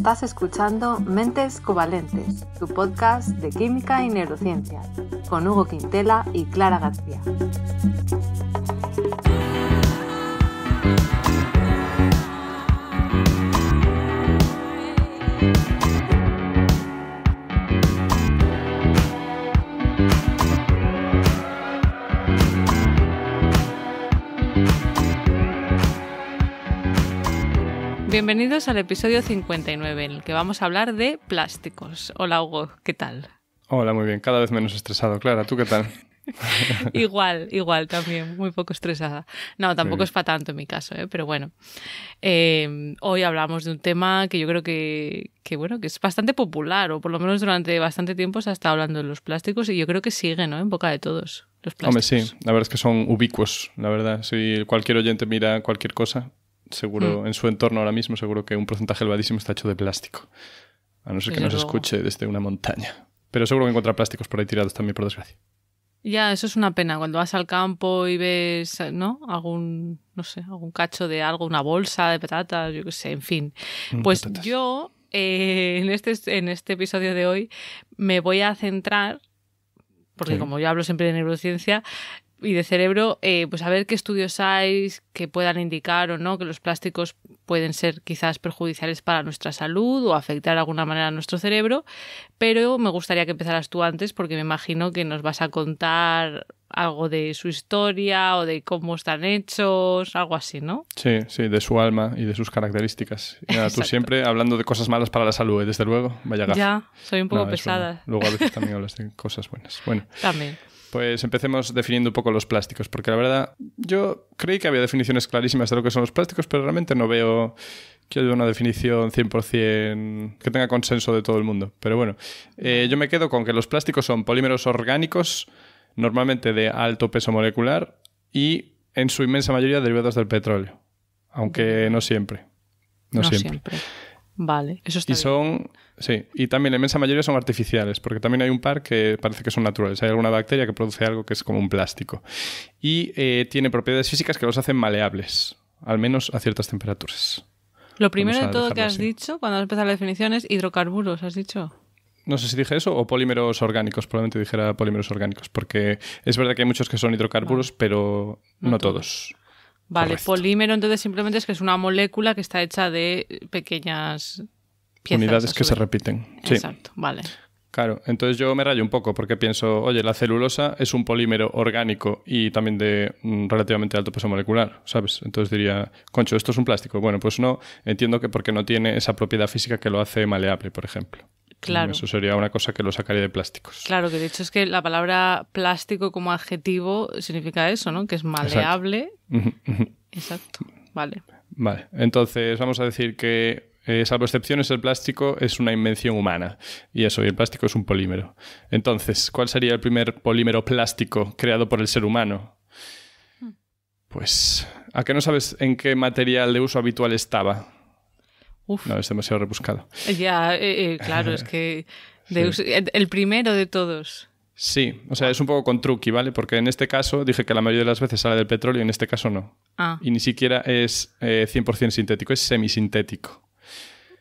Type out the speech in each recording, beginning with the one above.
Estás escuchando Mentes Covalentes, tu podcast de química y neurociencia, con Hugo Quintela y Clara García. Bienvenidos al episodio 59, en el que vamos a hablar de plásticos. Hola Hugo, ¿qué tal? Hola, muy bien. Cada vez menos estresado. Clara, ¿tú qué tal? igual, igual también, muy poco estresada. No, tampoco es para tanto en mi caso, ¿eh? pero bueno. Eh, hoy hablamos de un tema que yo creo que, bueno, que es bastante popular, o por lo menos durante bastante tiempo se ha estado hablando de los plásticos y yo creo que sigue, ¿no? En boca de todos. Los plásticos. Hombre, sí, la verdad es que son ubicuos, la verdad. Si cualquier oyente mira cualquier cosa, seguro, mm. en su entorno ahora mismo, seguro que un porcentaje elevadísimo está hecho de plástico. A no ser que nos escuche desde una montaña. Pero seguro que encuentra plásticos por ahí tirados también, por desgracia. Ya, eso es una pena. Cuando vas al campo y ves, ¿no? Algún, no sé, algún cacho de algo, una bolsa de patatas, yo qué sé, en fin. Mm, pues yo, eh, en, este, en este episodio de hoy, me voy a centrar, porque como yo hablo siempre de neurociencia, y de cerebro, eh, pues a ver qué estudios hay que puedan indicar o no que los plásticos pueden ser quizás perjudiciales para nuestra salud o afectar de alguna manera a nuestro cerebro, pero me gustaría que empezaras tú antes porque me imagino que nos vas a contar algo de su historia o de cómo están hechos, algo así, ¿no? Sí, sí, de su alma y de sus características. Y nada, tú siempre hablando de cosas malas para la salud, ¿eh? desde luego, vaya gafa. Ya, soy un poco pesada. Luego a veces también hablas de cosas buenas. Bueno. También. Pues empecemos definiendo un poco los plásticos, porque la verdad yo creí que había definiciones clarísimas de lo que son los plásticos, pero realmente no veo que haya una definición 100% que tenga consenso de todo el mundo. Pero bueno, eh, yo me quedo con que los plásticos son polímeros orgánicos, normalmente de alto peso molecular y en su inmensa mayoría derivados del petróleo, aunque no siempre. No, siempre. Vale, eso está Y son, sí, y también la inmensa mayoría son artificiales, porque también hay un par que parece que son naturales. Hay alguna bacteria que produce algo que es como un plástico. Y eh, tiene propiedades físicas que los hacen maleables, al menos a ciertas temperaturas. Lo primero de todo que has dicho, cuando has empezado la definición, es hidrocarburos, ¿has dicho? No sé si dije eso o polímeros orgánicos, probablemente dijera polímeros orgánicos, porque es verdad que hay muchos que son hidrocarburos, pero no, todos. Vale, polímero entonces simplemente es que es una molécula que está hecha de pequeñas piezas. Unidades que se repiten. Exacto, vale. Claro, entonces yo me rayo un poco porque pienso, oye, la celulosa es un polímero orgánico y también de mm, relativamente alto peso molecular, ¿sabes? Entonces diría, concho, ¿esto es un plástico? Bueno, pues no, entiendo que porque no tiene esa propiedad física que lo hace maleable, por ejemplo. Claro. Eso sería una cosa que lo sacaría de plásticos. Claro, que de hecho es que la palabra plástico como adjetivo significa eso, ¿no? Que es maleable. Exacto. Vale. Vale. Entonces vamos a decir que, eh, salvo excepciones, el plástico es una invención humana. Y eso, y el plástico es un polímero. Entonces, ¿cuál sería el primer polímero plástico creado por el ser humano? Hmm. Pues, ¿a qué no sabes en qué material de uso habitual estaba? No, es demasiado rebuscado. Ya, eh, eh, claro, es que el primero de todos. Sí, o sea, es un poco con truqui, ¿vale? Porque en este caso dije que la mayoría de las veces sale del petróleo y en este caso no. Ah. Y ni siquiera es 100% eh, sintético, es semisintético.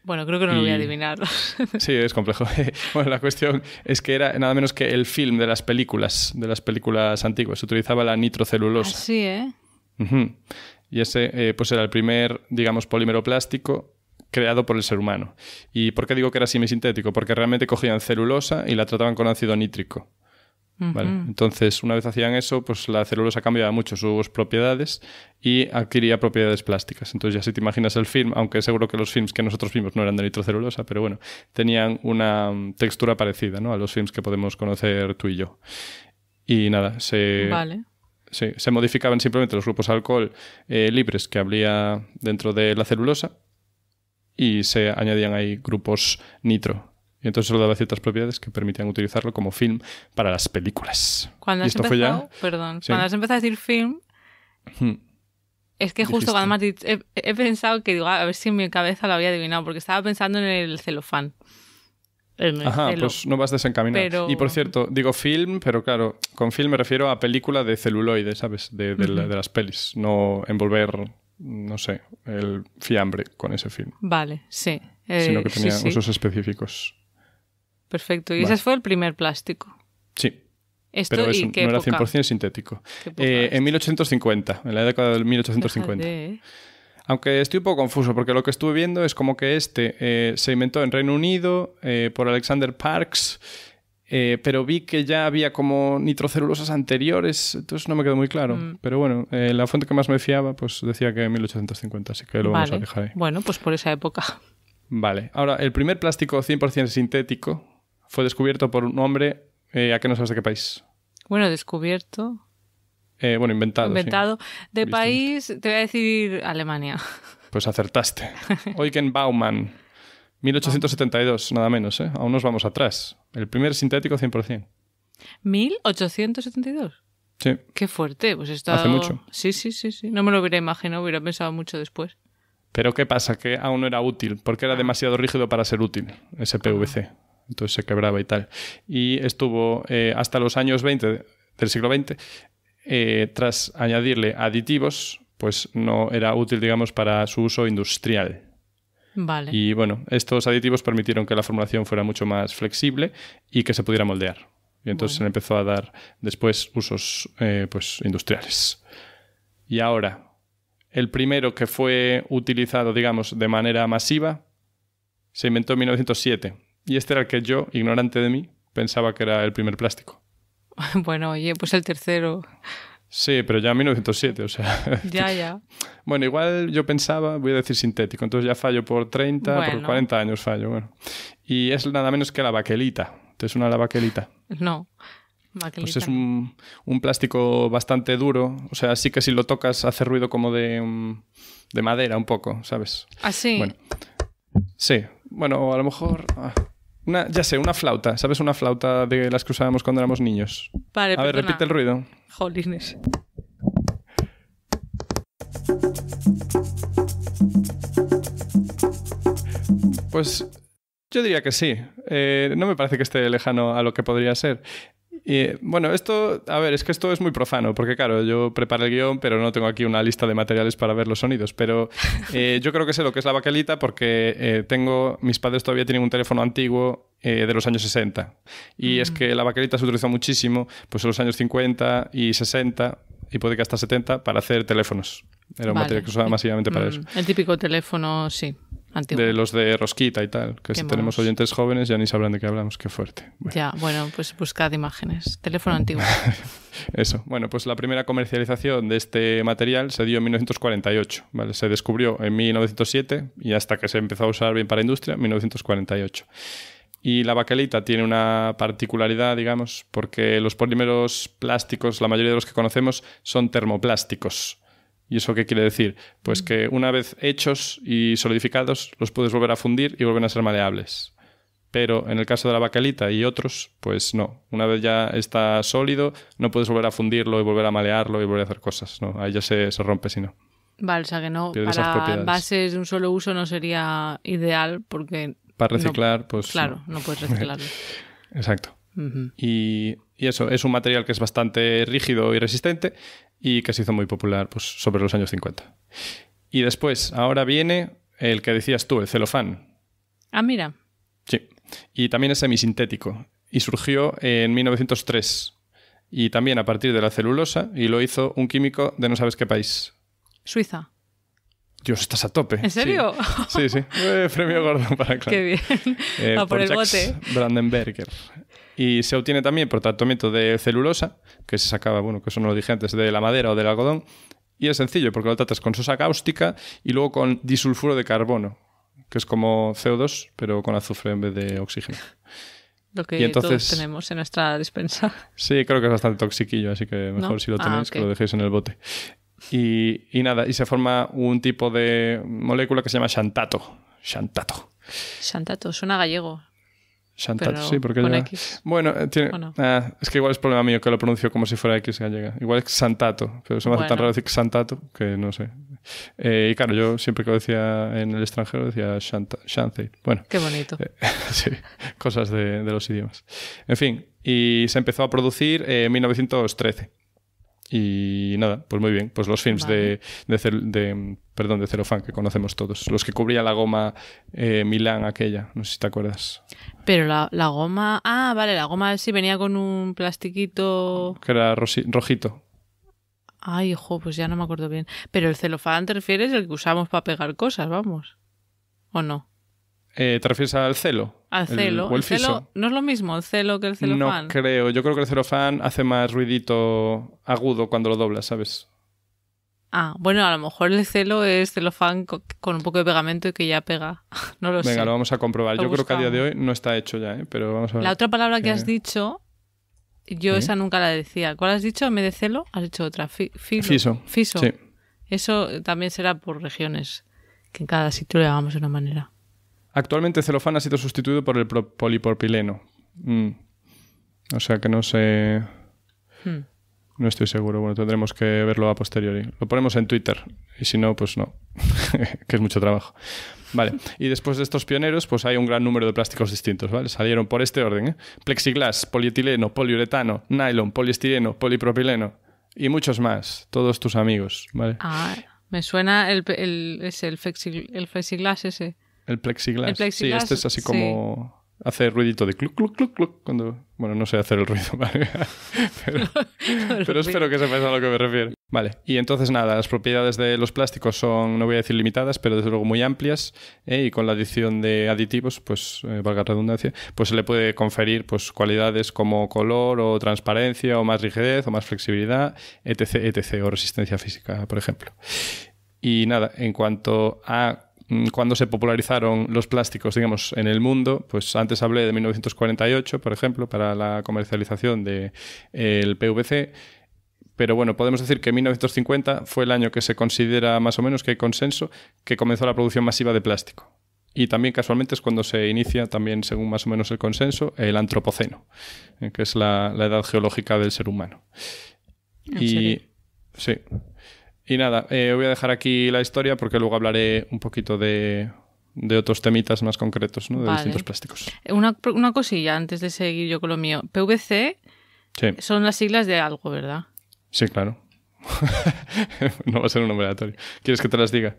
Bueno, creo que no lo voy a adivinar. Sí, es complejo. bueno, la cuestión es que era nada menos que el film de las películas, de las películas antiguas. Se utilizaba la nitrocelulosa. Ah, sí, ¿eh? Y ese, pues era el primer, digamos, polímero plástico creado por el ser humano. ¿Y por qué digo que era semisintético? Porque realmente cogían celulosa y la trataban con ácido nítrico. Entonces, una vez hacían eso, pues la celulosa cambiaba mucho sus propiedades y adquiría propiedades plásticas. Entonces, ya si te imaginas el film, aunque seguro que los films que nosotros vimos no eran de nitrocelulosa, pero bueno, tenían una mm, textura parecida ¿no? a los films que podemos conocer tú y yo. Y nada, se, se modificaban simplemente los grupos de alcohol eh, libres que habría dentro de la celulosa y se añadían ahí grupos nitro. Y entonces eso daba ciertas propiedades que permitían utilizarlo como film para las películas. Cuando has empezado, perdón, cuando has empezado a decir film, hmm. es que justo cuando me he, pensado que digo, a ver si en mi cabeza lo había adivinado, porque estaba pensando en el celofán. Ajá, pues no vas desencaminado. Y por cierto, digo film, pero claro, con film me refiero a película de celuloide, ¿sabes? De, de las pelis, no envolver no sé, el fiambre con ese film. Vale, sí, sino que tenía usos específicos. Perfecto. Y ese fue el primer plástico. Sí. pero eso, no era 100% sintético. Eh, en 1850, en la década del 1850. Aunque estoy un poco confuso, porque lo que estuve viendo es como que este eh, se inventó en Reino Unido eh, por Alexander Parks, pero vi que ya había como nitrocelulosas anteriores, entonces no me quedó muy claro. Mm. Pero bueno, la fuente que más me fiaba pues decía que en 1850, así que lo vamos a dejar ahí. Bueno, pues por esa época. Vale, ahora el primer plástico 100% sintético fue descubierto por un hombre eh, ¿A qué no sabes de qué país? Bueno, descubierto. Eh, bueno, inventado. Inventado. De país, te voy a decir Alemania. Pues acertaste. Eugen Baumann, 1872, nada menos, ¿eh? Aún nos vamos atrás. El primer sintético 100%. ¿1872? Sí. Qué fuerte. Pues está... Hace mucho. Sí, sí, sí, sí. No me lo hubiera imaginado, hubiera pensado mucho después. Pero ¿qué pasa? Que aún no era útil, porque era ah. demasiado rígido para ser útil, ese PVC entonces se quebraba y tal. Y estuvo eh, hasta los años 20 del siglo XX, eh, tras añadirle aditivos, pues no era útil, digamos, para su uso industrial. Vale. Y bueno, estos aditivos permitieron que la formulación fuera mucho más flexible y que se pudiera moldear. Y entonces se le empezó a dar después usos eh, pues, industriales. Y ahora, el primero que fue utilizado, digamos, de manera masiva, se inventó en 1907 y este era el que yo, ignorante de mí, pensaba que era el primer plástico. Bueno, oye, pues el tercero. Sí, pero ya en 1907, o sea. Ya, ya. Bueno, igual yo pensaba, voy a decir sintético, entonces ya fallo por 30, por 40 años fallo, bueno. Y es nada menos que la baquelita. ¿Te suena la baquelita? No. Baquelita. Pues es un, un, plástico bastante duro, o sea, sí que si lo tocas hace ruido como de, mm, de madera un poco, ¿sabes? Ah, sí. Bueno, sí, bueno, a lo mejor... Ah, una, ya sé, una flauta. ¿Sabes una flauta de las que usábamos cuando éramos niños? Vale, A ver, repite el ruido. Jolines. Pues yo diría que sí. Eh, no me parece que esté lejano a lo que podría ser. Y, bueno, esto, a ver, es que esto es muy profano, porque claro, yo preparo el guion, pero no tengo aquí una lista de materiales para ver los sonidos. Pero eh, yo creo que sé lo que es la baquelita porque eh, tengo, mis padres todavía tienen un teléfono antiguo eh, de los años 60. Y es mm. que la baquelita se utilizó muchísimo pues, en los años 50 y 60 y puede que hasta 70 para hacer teléfonos. Era un material que se usaba masivamente para mm, eso. El típico teléfono, sí. De los de rosquita y tal, que si tenemos oyentes jóvenes ya ni sabrán de qué hablamos, qué fuerte. Ya, bueno, pues buscad imágenes. Teléfono antiguo. Eso. Bueno, pues la primera comercialización de este material se dio en 1948, ¿vale? Se descubrió en 1907 y hasta que se empezó a usar bien para industria, en 1948. Y la baquelita tiene una particularidad, digamos, porque los polímeros plásticos, la mayoría de los que conocemos, son termoplásticos. ¿Y eso qué quiere decir? Pues que una vez hechos y solidificados los puedes volver a fundir y vuelven a ser maleables. Pero en el caso de la bacalita y otros, pues no. Una vez ya está sólido, no puedes volver a fundirlo y volver a malearlo y volver a hacer cosas. No, ahí ya se, rompe si no. Vale, o sea que no, para bases de un solo uso no sería ideal porque... Para reciclar, pues... Claro, no puedes reciclarlo. Exacto. y, y, eso, es un material que es bastante rígido y resistente y que se hizo muy popular pues, sobre los años 50. Y después, ahora viene el que decías tú, el celofán. Ah, mira. Sí. Y también es semisintético. Y surgió en 1903. Y también a partir de la celulosa. Y lo hizo un químico de no sabes qué país. Suiza. Dios, estás a tope. ¿En serio? Sí, sí. Eh, premio Gordon para claro. Qué bien. Eh, a por, el bote. Brandenberger y se obtiene también por tratamiento de celulosa, que se sacaba, bueno, que eso no lo dije antes, de la madera o del algodón. Y es sencillo porque lo tratas con sosa cáustica y luego con disulfuro de carbono, que es como CO2, pero con azufre en vez de oxígeno. Lo que todos tenemos en nuestra despensa. Sí, creo que es bastante toxiquillo, así que mejor si lo ah, tenéis que lo dejéis en el bote. Y, y, nada, y se forma un tipo de molécula que se llama xantato. Xantato. Xantato, suena gallego. Chantal, sí, porque ya... Bueno, eh, tiene... Ah, es que igual es problema mío que lo pronuncio como si fuera X gallega. Igual es Santato, pero se me hace tan raro decir Santato que no sé. Eh, y claro, yo siempre que lo decía en el extranjero decía Shante. Bueno. Qué bonito. Eh, sí, cosas de, de, los idiomas. En fin, y se empezó a producir en 1913. Y nada, pues muy bien. Pues los films de, de, perdón, de celofán que conocemos todos. Los que cubría la goma eh, Milán aquella, no sé si te acuerdas. Pero la, la, goma... Ah, vale, la goma sí venía con un plastiquito... Que era rojito. Ay, hijo, pues ya no me acuerdo bien. Pero el celofán te refieres al que usamos para pegar cosas, vamos. ¿O no? Eh, ¿Te refieres al celo? Al celo. ¿O el, celo no es lo mismo el celo que el celofán. No creo. Yo creo que el celofán hace más ruidito agudo cuando lo doblas, ¿sabes? Ah, bueno, a lo mejor el celo es celofán con un poco de pegamento y que ya pega. No lo sé. Venga, lo vamos a comprobar. yo creo que a día de hoy no está hecho ya, ¿eh? pero vamos a ver. La otra palabra que has dicho, yo esa nunca la decía. ¿Cuál has dicho? ¿En vez de celo? Has dicho otra. Fiso. Fiso. Sí. Eso también será por regiones, que en cada sitio le llamamos de una manera. Actualmente celofán ha sido sustituido por el polipropileno. Mm. O sea que no sé... Hmm. No estoy seguro. Bueno, tendremos que verlo a posteriori. Lo ponemos en Twitter. Y si no, pues no. que es mucho trabajo. Vale. Y después de estos pioneros, pues hay un gran número de plásticos distintos, ¿vale? Salieron por este orden, ¿eh? Plexiglas, polietileno, poliuretano, nylon, poliestireno, polipropileno y muchos más. Todos tus amigos, ¿vale? Ah, me suena el, el, ese, el, flexiglas ese. El plexiglas. Sí, este es así como hace ruidito de cluc, cluc, cluc, cluc, cuando... Bueno, no sé hacer el ruido, ¿vale? pero, espero que sepas a lo que me refiero. Vale, y entonces nada, las propiedades de los plásticos son, no voy a decir limitadas, pero desde luego muy amplias, ¿eh? y con la adición de aditivos, pues, eh, valga redundancia, pues se le puede conferir pues cualidades como color o transparencia o más rigidez o más flexibilidad, etc, etc, o resistencia física, por ejemplo. Y nada, en cuanto a cuando se popularizaron los plásticos, digamos, en el mundo, pues antes hablé de 1948, por ejemplo, para la comercialización del de, PVC, pero bueno, podemos decir que 1950 fue el año que se considera más o menos que hay consenso que comenzó la producción masiva de plástico. Y también casualmente es cuando se inicia, también según más o menos el consenso, el antropoceno, eh, que es la, edad geológica del ser humano. y sí. Y nada, eh, voy a dejar aquí la historia porque luego hablaré un poquito de, otros temitas más concretos, ¿no? De distintos plásticos. Una, una, cosilla antes de seguir yo con lo mío. PVC son las siglas de algo, ¿verdad? Sí, claro. no va a ser un nombre aleatorio. ¿Quieres que te las diga?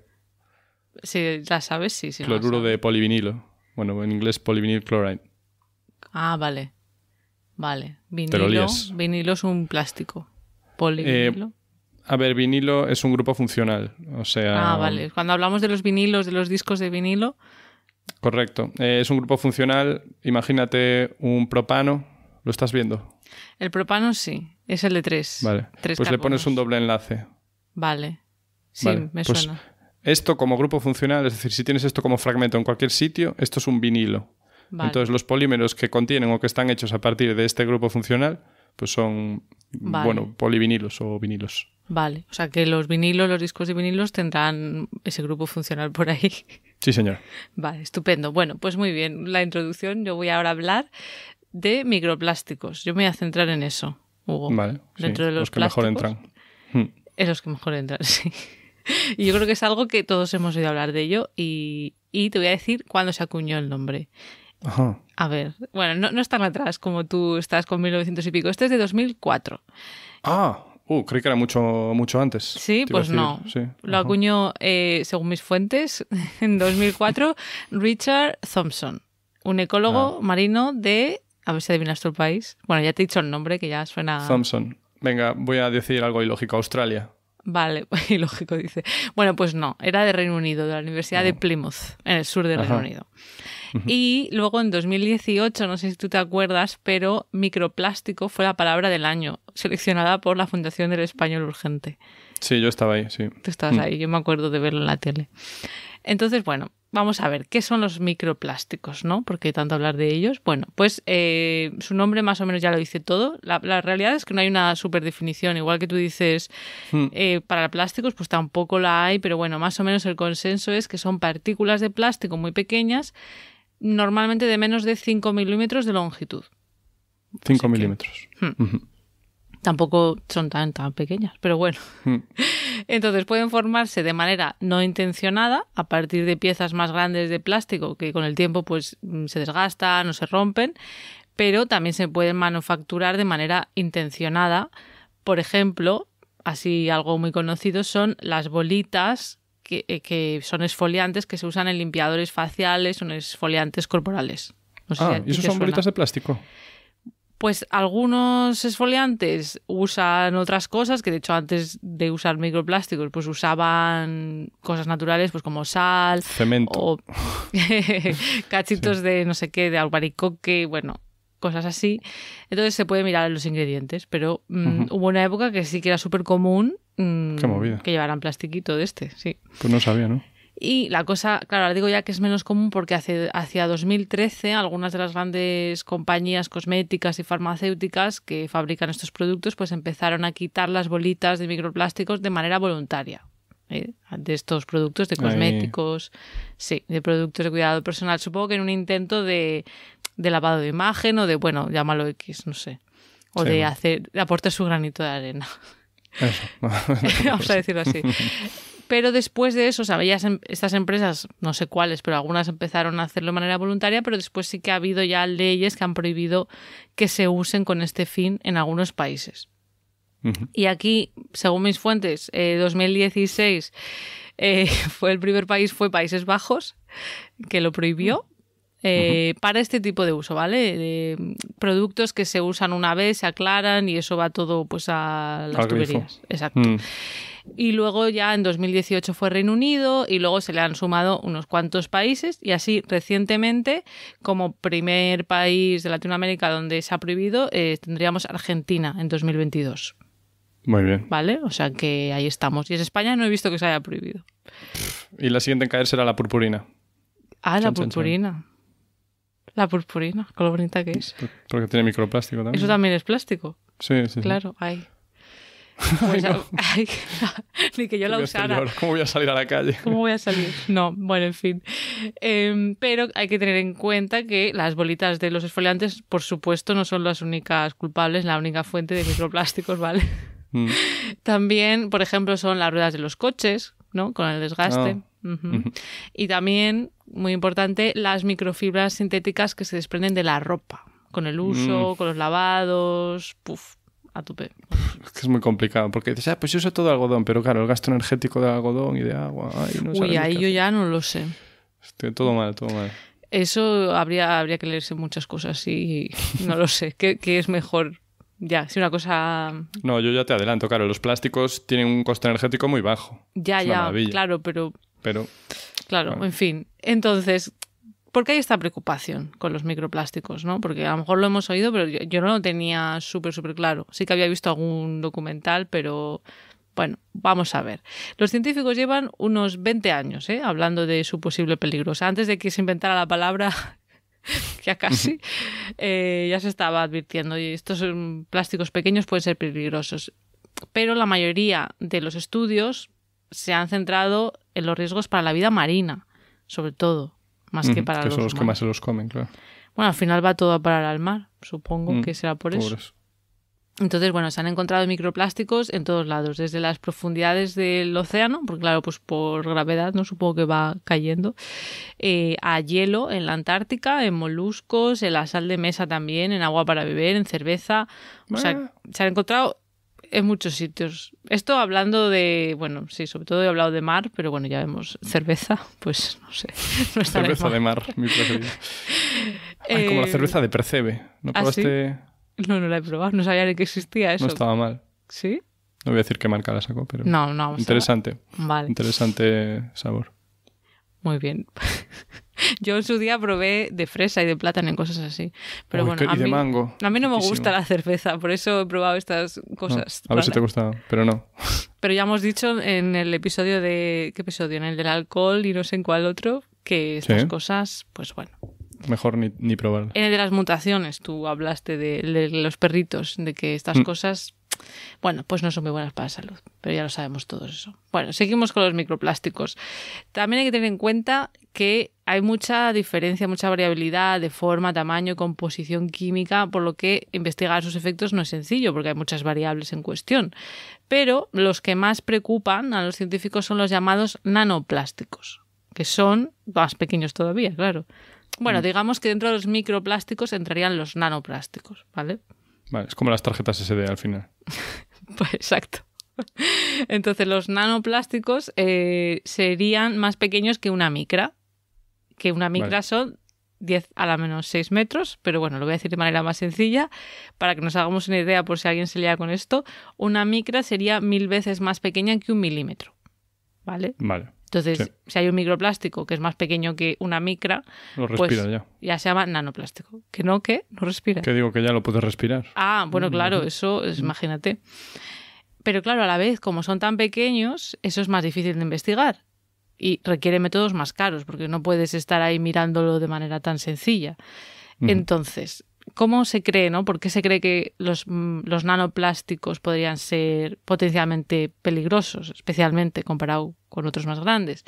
Sí, las sabes, sí. sí Cloruro de polivinilo. Bueno, en inglés polivinil chloride. Ah, vale. Vale. Vinilo, vinilo es un plástico. Polivinilo. Eh, a ver, vinilo es un grupo funcional. O sea. Ah, vale. Cuando hablamos de los vinilos, de los discos de vinilo. Correcto. Eh, es un grupo funcional. Imagínate un propano. ¿Lo estás viendo? El propano sí. Es el de tres. Vale. pues le pones un doble enlace. Vale. Sí, me pues suena. Esto como grupo funcional, es decir, si tienes esto como fragmento en cualquier sitio, esto es un vinilo. Entonces, los polímeros que contienen o que están hechos a partir de este grupo funcional, pues son, bueno, polivinilos o vinilos. Vale, o sea que los vinilos, los discos de vinilos tendrán ese grupo funcional por ahí. Sí, señor. Vale, estupendo. Bueno, pues muy bien, la introducción. Yo voy ahora a hablar de microplásticos. Yo me voy a centrar en eso, Hugo. Vale, dentro de los, que mejor entran. Es los que mejor entran, sí. Y yo creo que es algo que todos hemos oído hablar de ello y, y te voy a decir cuándo se acuñó el nombre. Ajá. A ver, bueno, no, no es tan atrás como tú estás con 1900 y pico. Este es de 2004. Ah, Uh, creí que era mucho, mucho antes. Sí, pues no. Lo acuñó, eh, según mis fuentes, en 2004, Richard Thompson, un ecólogo ah. marino de... A ver si adivinas tu país. Bueno, ya te he dicho el nombre, que ya suena... Thompson. Venga, voy a decir algo ilógico. Australia. Vale, ilógico dice. Bueno, pues no, era de Reino Unido, de la Universidad de Plymouth, en el sur de Reino Unido. Y luego en 2018, no sé si tú te acuerdas, pero microplástico fue la palabra del año, seleccionada por la Fundación del Español Urgente. Sí, yo estaba ahí, sí. Tú estabas mm. ahí, yo me acuerdo de verlo en la tele. Entonces, bueno, vamos a ver, ¿qué son los microplásticos, no? Porque tanto hablar de ellos. Bueno, pues eh, su nombre más o menos ya lo dice todo. La, realidad es que no hay una super definición. Igual que tú dices, mm. eh, para plásticos, pues tampoco la hay, pero bueno, más o menos el consenso es que son partículas de plástico muy pequeñas normalmente de menos de 5 milímetros de longitud. 5 milímetros. Hmm. Tampoco son tan, tan pequeñas, pero bueno. Hmm. Entonces pueden formarse de manera no intencionada a partir de piezas más grandes de plástico que con el tiempo pues mm, se desgastan o se rompen, pero también se pueden manufacturar de manera intencionada. Por ejemplo, así algo muy conocido, son las bolitas que, eh, que son esfoliantes que se usan en limpiadores faciales en esfoliantes corporales. No sé Ah, ¿y esos son suena. bolitas de plástico? Pues algunos esfoliantes usan otras cosas, que de hecho antes de usar microplásticos, pues usaban cosas naturales, pues como sal Cemento. o cachitos de no sé qué, de albaricoque, bueno, cosas así. Entonces se puede mirar los ingredientes, pero mm, hubo una época que sí que era súper común mm, Qué movida. que llevaran plastiquito de este, sí. Pues no sabía, ¿no? Y la cosa, claro, ahora digo ya que es menos común porque hace, hacia 2013 algunas de las grandes compañías cosméticas y farmacéuticas que fabrican estos productos pues empezaron a quitar las bolitas de microplásticos de manera voluntaria. ¿eh? De estos productos de Ahí. cosméticos, sí, de productos de cuidado personal. Supongo que en un intento de, de lavado de imagen o de, bueno, llámalo X, no sé. O Sí, de hacer, de aportar su granito de arena. Eso. Vamos a decirlo así. Pero después de eso, o sea, em- estas empresas, no sé cuáles, pero algunas empezaron a hacerlo de manera voluntaria, pero después sí que ha habido ya leyes que han prohibido que se usen con este fin en algunos países. Y aquí, según mis fuentes, eh, 2016 eh, fue el primer país, fue Países Bajos, que lo prohibió. Eh, para este tipo de uso, ¿vale? De productos que se usan una vez, se aclaran y eso va todo pues a las Al grifo. tuberías. Exacto. Mm. Y luego ya en 2018 fue Reino Unido y luego se le han sumado unos cuantos países y así recientemente como primer país de Latinoamérica donde se ha prohibido eh, tendríamos Argentina en 2022, Muy bien. ¿vale? O sea que ahí estamos. Y en España no he visto que se haya prohibido. Y la siguiente en caer será la purpurina. Ah, la chan, chan. La purpurina, con lo bonita que es. Porque tiene microplástico también. Eso también es plástico, Sí, sí. sí. claro. Ay. Pues, ay, ni que yo la usara. ¿Cómo voy a salir a la calle? ¿Cómo voy a salir? No, bueno, en fin. Em, pero hay que tener en cuenta que las bolitas de los esfoliantes, por supuesto, no son las únicas culpables, la única fuente de microplásticos, ¿vale? Mm. También, por ejemplo, son las ruedas de los coches, ¿no? Con el desgaste. Ujú. Y también, muy importante, las microfibras sintéticas que se desprenden de la ropa, con el uso, con los lavados, puf, a tope. Es que es muy complicado. Porque dices, ah, pues yo uso todo algodón. Pero claro, el gasto energético de algodón y de agua. Ay, no Uy, ahí yo ya no lo sé. Estoy todo mal, todo mal. Eso habría, habría que leerse muchas cosas y no lo sé. ¿Qué, qué es mejor? Ya, si una cosa. No, yo ya te adelanto. Claro, los plásticos tienen un coste energético muy bajo. Ya, Es ya, maravilla. claro, pero. Pero Claro, Claro. en fin. Entonces, ¿por qué hay esta preocupación con los microplásticos? ¿no? Porque a lo mejor lo hemos oído, pero yo, yo no lo tenía súper, súper claro. Sí que había visto algún documental, pero. Bueno, vamos a ver. Los científicos llevan unos 20 años ¿eh? hablando de su posible peligro. O sea, antes de que se inventara la palabra, ya casi, eh, ya se estaba advirtiendo. Y estos mm, plásticos pequeños pueden ser peligrosos. Pero la mayoría de los estudios se han centrado en los riesgos para la vida marina, sobre todo, más que para que los son los que más se los comen, claro. Bueno, al final va todo a parar al mar, supongo Mm, que será por eso. Entonces, bueno, se han encontrado microplásticos en todos lados, desde las profundidades del océano, porque claro, pues por gravedad, no supongo que va cayendo, eh, a hielo en la Antártica, en moluscos, en la sal de mesa también, en agua para beber, en cerveza. O sea, Ah. se han encontrado en muchos sitios. Esto hablando de, bueno, sí, sobre todo he hablado de mar, pero bueno, ya vemos cerveza, pues no sé. No Cerveza de mar, mi preferida. Ay, como la Eh, cerveza de Percebe. ¿No ¿ah, sí? No, no la he probado, no sabía ni que existía eso. No estaba mal. ¿Sí? No voy a decir qué marca la sacó, pero No, no, interesante. Vale. Interesante sabor. Muy bien. Yo en su día probé de fresa y de plátano y cosas así. Pero Uy, bueno, qué- a y de mí, mango. a mí no me Riquísimo. gusta la cerveza, por eso he probado estas No, cosas. a ver si te gustaba, pero no. Pero ya hemos dicho en el episodio de... ¿Qué episodio? En el del alcohol y no sé en cuál otro, que estas Sí. cosas, pues bueno. Mejor ni, ni probarla. En el de las mutaciones, tú hablaste de, de los perritos, de que estas Mm. cosas, bueno, pues no son muy buenas para la salud, pero ya lo sabemos todos eso. Bueno, seguimos con los microplásticos. También hay que tener en cuenta que hay mucha diferencia, mucha variabilidad de forma, tamaño, composición química, por lo que investigar sus efectos no es sencillo, porque hay muchas variables en cuestión. Pero los que más preocupan a los científicos son los llamados nanoplásticos, que son más pequeños todavía, claro. Bueno, digamos que dentro de los microplásticos entrarían los nanoplásticos, ¿vale? Vale, es como las tarjetas SD al final. Pues exacto. Entonces, los nanoplásticos eh, serían más pequeños que una micra, que una micra son 10 a la menos 6 metros, pero bueno, lo voy a decir de manera más sencilla para que nos hagamos una idea por si alguien se lea con esto. Una micra sería mil veces más pequeña que un milímetro. ¿Vale? Vale. Entonces, si hay un microplástico que es más pequeño que una micra, Lo pues respira ya. ya se llama nanoplástico. ¿Que no? ¿Qué? ¿No respira? Que digo que ya lo puedes respirar. Ah, bueno, claro, eso es, imagínate. Pero claro, a la vez, como son tan pequeños, eso es más difícil de investigar y requiere métodos más caros porque no puedes estar ahí mirándolo de manera tan sencilla. Entonces, ¿cómo se cree, no? ¿Por qué se cree que los, mm, los nanoplásticos podrían ser potencialmente peligrosos, especialmente comparado con otros más grandes?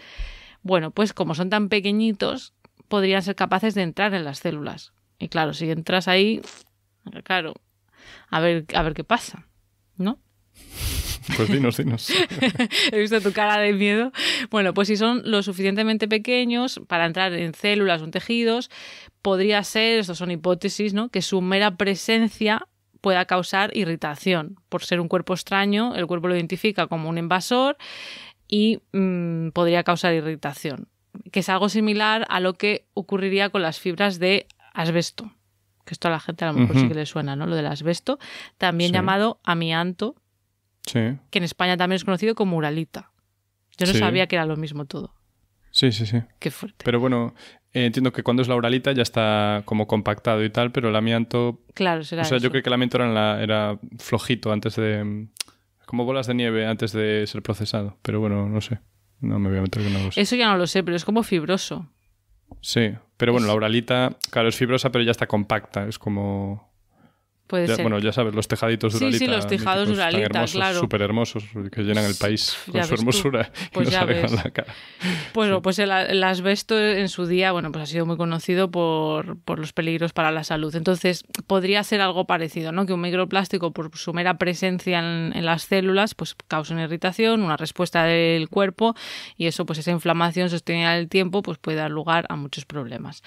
Bueno, pues como son tan pequeñitos, podrían ser capaces de entrar en las células. Y claro, si entras ahí, claro, a ver, a ver qué pasa, ¿no? Pues dinos, dinos. He visto tu cara de miedo. Bueno, pues si son lo suficientemente pequeños para entrar en células o en tejidos, podría ser, estas son hipótesis, ¿no? Que su mera presencia pueda causar irritación. Por ser un cuerpo extraño, el cuerpo lo identifica como un invasor y mmm, podría causar irritación. Que es algo similar a lo que ocurriría con las fibras de asbesto. Que esto a la gente a lo mejor uh -huh. sí que le suena, ¿no? Lo del asbesto. También sí. llamado amianto Sí. que en España también es conocido como uralita. Yo no Sí. sabía que era lo mismo todo. Sí, sí, sí. Qué fuerte. Pero bueno, eh, entiendo que cuando es la uralita ya está como compactado y tal, pero el amianto... Claro, será O sea, eso. yo creo que el amianto era, en la- era flojito antes de... Como bolas de nieve antes de ser procesado. Pero bueno, no sé. No me voy a meter lo sé. Eso ya no lo sé, pero es como fibroso. Sí, pero bueno, la uralita, claro, es fibrosa, pero ya está compacta. Es como... Puede ya- ser. bueno, ya sabes, los tejaditos de Sí, uralita. sí, los tejados uralita, hermosos, claro. Súper hermosos, que llenan el país Ya con su tú. hermosura y Pues nos ya ves. la cara. Bueno, pues el, el asbesto en su día, bueno, pues ha sido muy conocido por, por los peligros para la salud. Entonces, podría ser algo parecido, ¿no? Que un microplástico, por su mera presencia en, en las células, pues causa una irritación, una respuesta del cuerpo, y eso, pues esa inflamación sostenida en el tiempo, pues puede dar lugar a muchos problemas.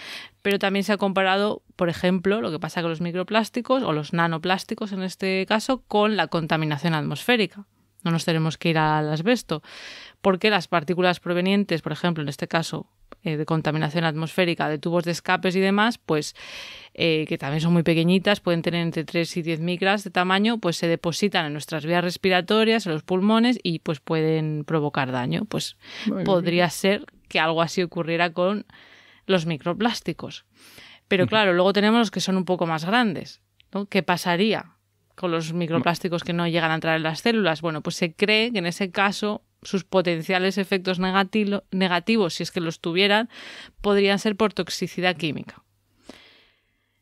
Pero también se ha comparado, por ejemplo, lo que pasa con los microplásticos o los nanoplásticos en este caso, con la contaminación atmosférica. No nos tenemos que ir al asbesto, porque las partículas provenientes, por ejemplo, en este caso, eh, de contaminación atmosférica, de tubos de escapes y demás, pues eh, que también son muy pequeñitas, pueden tener entre 3 y 10 micras de tamaño, pues se depositan en nuestras vías respiratorias, en los pulmones y pues pueden provocar daño. Pues podría ser que algo así ocurriera con los microplásticos. Pero claro, luego tenemos los que son un poco más grandes. ¿no? ¿Qué pasaría con los microplásticos que no llegan a entrar en las células? Bueno, pues se cree que en ese caso sus potenciales efectos negatilo- negativos, si es que los tuvieran, podrían ser por toxicidad química.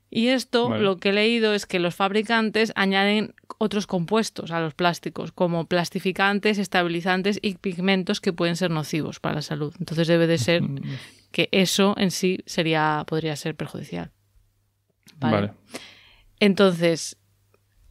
Y esto, Vale. lo que he leído es que los fabricantes añaden otros compuestos a los plásticos, como plastificantes, estabilizantes y pigmentos que pueden ser nocivos para la salud. Entonces debe de ser que eso en sí sería, podría ser perjudicial. Vale. Entonces,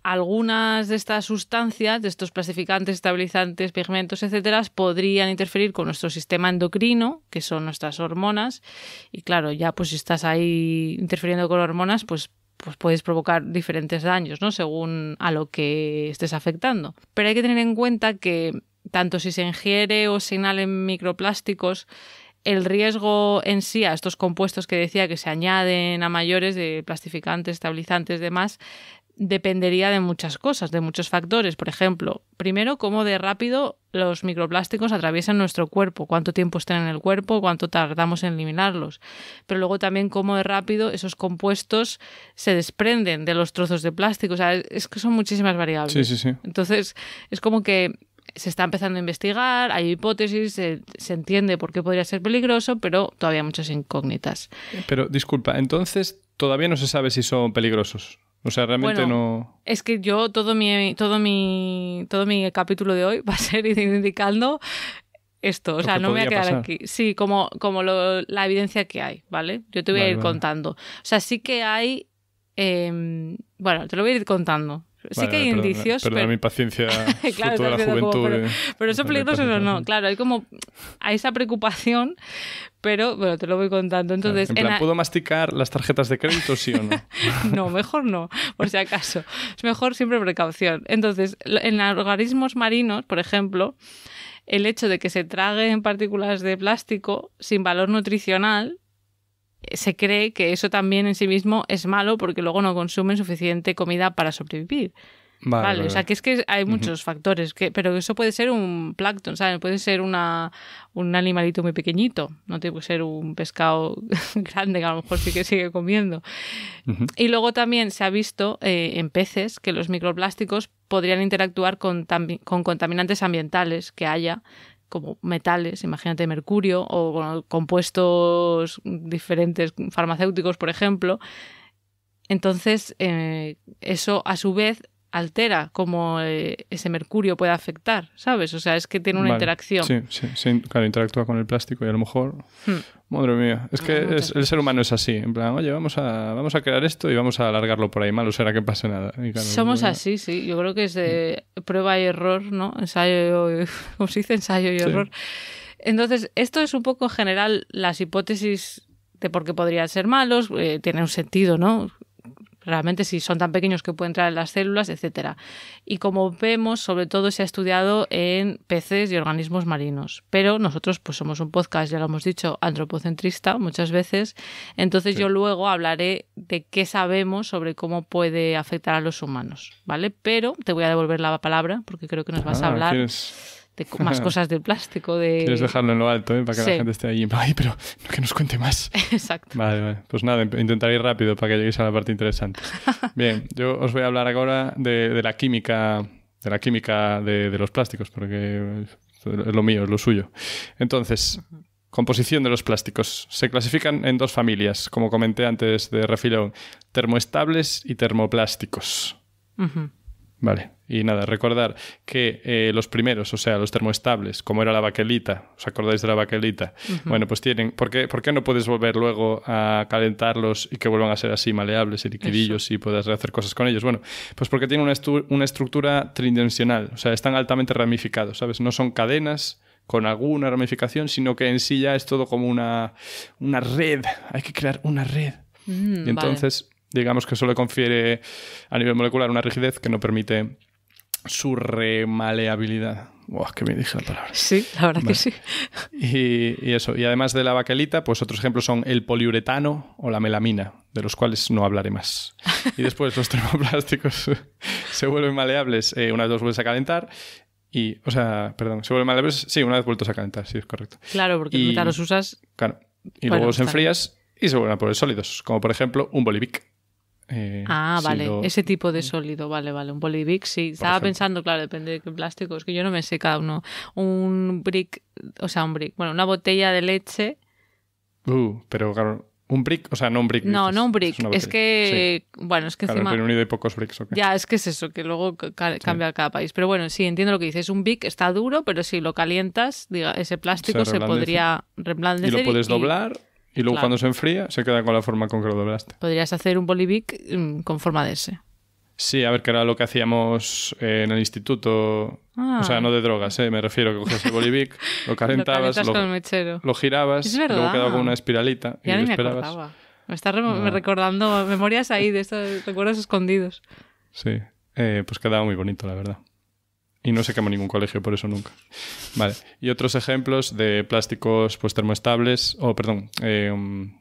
algunas de estas sustancias, de estos plastificantes, estabilizantes, pigmentos, etcétera, podrían interferir con nuestro sistema endocrino, que son nuestras hormonas. Y claro, ya pues si estás ahí interfiriendo con hormonas, pues pues puedes provocar diferentes daños, ¿no? Según a lo que estés afectando. Pero hay que tener en cuenta que tanto si se ingiere o se inhalen microplásticos, el riesgo en sí a estos compuestos que decía que se añaden a mayores de plastificantes, estabilizantes, demás, dependería de muchas cosas, de muchos factores. Por ejemplo, primero, cómo de rápido los microplásticos atraviesan nuestro cuerpo, cuánto tiempo están en el cuerpo, cuánto tardamos en eliminarlos. Pero luego también cómo de rápido esos compuestos se desprenden de los trozos de plástico. O sea, es que son muchísimas variables. Sí, sí, sí. Entonces, es como que se está empezando a investigar, hay hipótesis, se, se entiende por qué podría ser peligroso, pero todavía hay muchas incógnitas. Pero disculpa, entonces todavía no se sabe si son peligrosos. O sea, realmente Bueno, no. Es que yo todo mi, todo mi, todo mi capítulo de hoy va a ser indicando esto. O Lo sea, no me voy a quedar pasar. aquí. Sí, como, como lo- la evidencia que hay, ¿vale? Yo te voy a ir vale. contando. O sea, sí que hay. eh, bueno, te lo voy a ir contando. Sí que hay indicios. Perdona pero... mi paciencia claro, de la juventud. Como, pero, de- pero eso peligroso o no. Claro, hay como hay esa preocupación, pero bueno, te lo voy contando. Entonces, en en plan, la- ¿puedo masticar las tarjetas de crédito, sí o no? no, mejor no, por si acaso. Es mejor siempre precaución. Entonces, en organismos marinos, por ejemplo, el hecho de que se traguen partículas de plástico sin valor nutricional eh, se cree que eso también en sí mismo es malo porque luego no consumen suficiente comida para sobrevivir. Vale, Vale, vale. o sea que es que hay muchos factores, que, pero eso puede ser un plancton, ¿sabes? Puede ser una, un animalito muy pequeñito, no tiene que ser un pescado grande que a lo mejor sí que sigue comiendo. Y luego también se ha visto eh, en peces que los microplásticos podrían interactuar con, con contaminantes ambientales que haya, como metales, imagínate mercurio, o compuestos diferentes farmacéuticos, por ejemplo. Entonces, eh, eso a su vez altera cómo eh, ese mercurio puede afectar, ¿sabes? O sea, es que tiene una Vale. interacción. Sí, sí, sí, claro, interactúa con el plástico y a lo mejor... Hmm. Madre mía, es que es- el ser humano es así, en plan, oye, vamos a, vamos a crear esto y vamos a alargarlo por ahí, malo será que pase nada. Claro, Somos así, sí. Yo creo que es de prueba y error, ¿no? Ensayo, ¿cómo se dice? Ensayo y Sí. error. Entonces, esto es un poco en general las hipótesis de por qué podrían ser malos, eh, tiene un sentido, ¿no? Realmente si son tan pequeños que pueden entrar en las células, etcétera. Y como vemos, sobre todo se ha estudiado en peces y organismos marinos. Pero nosotros pues somos un podcast, ya lo hemos dicho, antropocentrista muchas veces. Entonces Sí. yo luego hablaré de qué sabemos sobre cómo puede afectar a los humanos, ¿vale? Pero te voy a devolver la palabra porque creo que nos vas a Ah, hablar ¿quieres, de más cosas del plástico, de... quieres dejarlo en lo alto, ¿eh? para que Sí. la gente esté ahí, ay, pero que nos cuente más. Exacto. Vale, vale. Pues nada, intentaré ir rápido para que lleguéis a la parte interesante. Bien, yo os voy a hablar ahora de, de la química, de la química de, de los plásticos, porque es lo mío, es lo suyo. Entonces, composición de los plásticos. Se clasifican en dos familias, como comenté antes de refilón, termoestables y termoplásticos. Vale, y nada, recordar que eh, los primeros, o sea, los termoestables, como era la baquelita, ¿os acordáis de la baquelita? Bueno, pues tienen, ¿por qué, por qué no puedes volver luego a calentarlos y que vuelvan a ser así maleables y liquidillos y puedas hacer cosas con ellos? Bueno, pues porque tienen una, una estructura tridimensional, o sea, están altamente ramificados, ¿sabes? No son cadenas con alguna ramificación, sino que en sí ya es todo como una, una red, hay que crear una red. Mm, Y entonces, digamos que eso le confiere a nivel molecular una rigidez que no permite su remaleabilidad. Buah, que me dije la palabra. Sí, la verdad que sí. Y, y eso. Y además de la baquelita, pues otros ejemplos son el poliuretano o la melamina, de los cuales no hablaré más. Y después los termoplásticos se vuelven maleables eh, una vez los vuelves a calentar. Y, o sea, perdón, se vuelven maleables, sí, una vez vueltos a calentar, sí, es correcto. Claro, porque Y- los usas... Claro. Y Bueno, luego los enfrías y se vuelven a poner sólidos, como por ejemplo un bolivic. Eh, Ah, vale, lo- ese tipo de sólido, vale, vale. Un bolivic, sí. Estaba ejemplo. pensando, claro, depende de qué plástico, es que yo no me sé cada uno. Un brick, o sea, un brick, bueno, una botella de leche. Uh, pero claro, un brick, o sea, no un brick. No, dices, no un brick, es que, bueno, es que Claro, en encima... Reino Unido hay pocos bricks, ok. Ya, es que es eso, que luego ca- ca- cambia cada país. Pero bueno, sí, entiendo lo que dices. Un brick está duro, pero si lo calientas, diga, ese plástico se, podría Y reblandecer. lo puedes doblar y luego Claro. cuando se enfría se queda con la forma con que lo doblaste. Podrías hacer un bolivic mm, con forma de ese. Sí, a ver, que era lo que hacíamos eh, en el instituto. Ah. O sea, no de drogas, eh, me refiero que cogías el bolivic, lo calentabas, lo, girabas, Es luego quedaba con una espiralita y ni lo esperabas. Me re- me recordando memorias ahí de estos recuerdos escondidos. Sí, eh, pues quedaba muy bonito, la verdad. Y no se quemó ningún colegio por eso nunca. Vale. Y otros ejemplos de plásticos pues termoestables, o perdón, eh, um,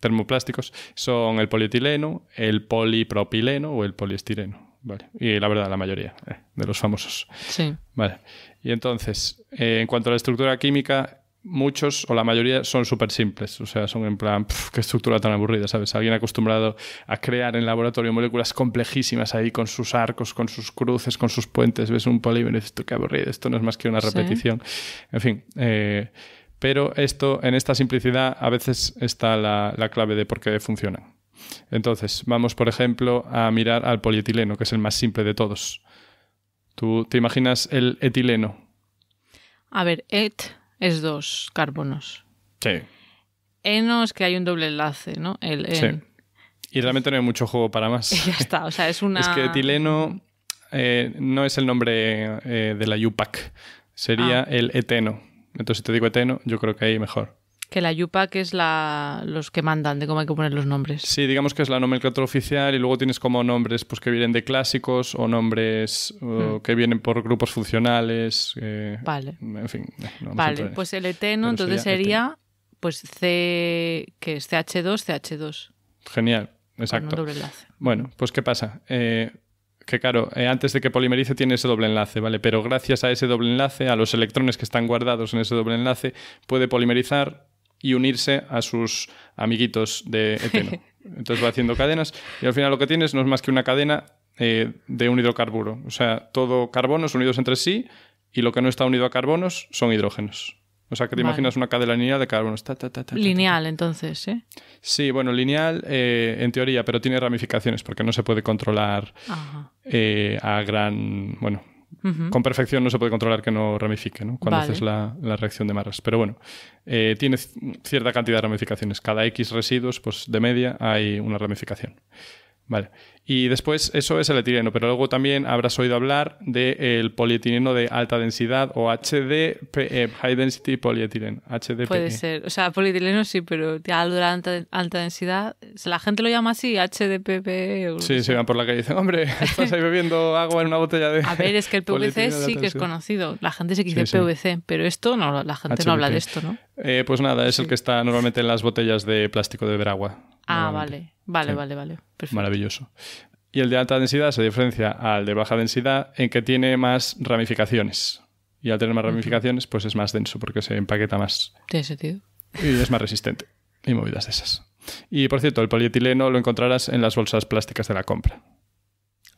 termoplásticos son el polietileno, el polipropileno o el poliestireno. Vale. Y la verdad, la mayoría eh, de los famosos. Sí. Vale. Y entonces, eh, en cuanto a la estructura química, muchos o la mayoría son súper simples. O sea, son en plan, "Pf, qué estructura tan aburrida, ¿sabes? Alguien acostumbrado a crear en laboratorio moléculas complejísimas ahí con sus arcos, con sus cruces, con sus puentes. Ves un polímero y dices, qué aburrido, esto no es más que una Sí. repetición. En fin. eh, pero esto, en esta simplicidad, a veces está la, la clave de por qué funcionan. Entonces, vamos, por ejemplo, a mirar al polietileno, que es el más simple de todos. ¿Tú te imaginas el etileno? A ver, et es dos carbonos. Sí. Eno es que hay un doble enlace, ¿no? El en. Sí. Y realmente no hay mucho juego para más. Y ya está. O sea, es una. Es que etileno eh, no es el nombre eh, de la UPAC, sería Ah. el eteno. Entonces, si te digo eteno, yo creo que ahí mejor. Que la UPAC es la, los que mandan de cómo hay que poner los nombres. Sí, digamos que es la nomenclatura oficial y luego tienes como nombres pues, que vienen de clásicos o nombres uh, que vienen por grupos funcionales. eh, Vale. En fin, no vamos a entrar Vale, en pues el eteno entonces sería sería pues C, que es CH2, CH2. Genial, exacto. doble enlace. Bueno, pues ¿qué pasa? Eh, que claro, eh, antes de que polimerice tiene ese doble enlace, ¿vale? Pero gracias a ese doble enlace, a los electrones que están guardados en ese doble enlace, puede polimerizar y unirse a sus amiguitos de eteno. Entonces va haciendo cadenas y al final lo que tienes no es más que una cadena eh, de un hidrocarburo. O sea, todo carbonos unidos entre sí y lo que no está unido a carbonos son hidrógenos. O sea, que te Vale. imaginas una cadena lineal de carbonos. ta, ta, ta. Lineal, entonces, ¿eh? Sí, bueno, lineal eh, en teoría, pero tiene ramificaciones porque no se puede controlar eh, a gran. Bueno, Con perfección no se puede controlar que no ramifique, ¿no? Cuando Vale. haces la, la reacción de Marras. Pero bueno, eh, tiene cierta cantidad de ramificaciones. Cada X residuos, pues de media hay una ramificación. Vale. Y después, eso es el etileno, pero luego también habrás oído hablar del polietileno de alta densidad o HDPE, High Density Polyethylene. HDPE. Puede ser. O sea, polietileno sí, pero de alta, alta densidad, la gente lo llama así, HDPP. o Sí, se van por la calle y dicen, hombre, estás ahí bebiendo agua en una botella de. A ver, es que el PVC polietileno de sí que es densidad". conocido. La gente se Sí, dice sí. PVC, pero esto no, la gente no habla de esto, ¿no? Eh, pues nada, es el que está normalmente en las botellas de plástico de beber agua. Ah, vale. Vale, Sí. vale, vale. Perfecto. Maravilloso. Y el de alta densidad se diferencia al de baja densidad en que tiene más ramificaciones. Y al tener más ramificaciones, pues es más denso porque se empaqueta más Tiene sentido. y es más resistente. Y movidas de esas. Y por cierto, el polietileno lo encontrarás en las bolsas plásticas de la compra.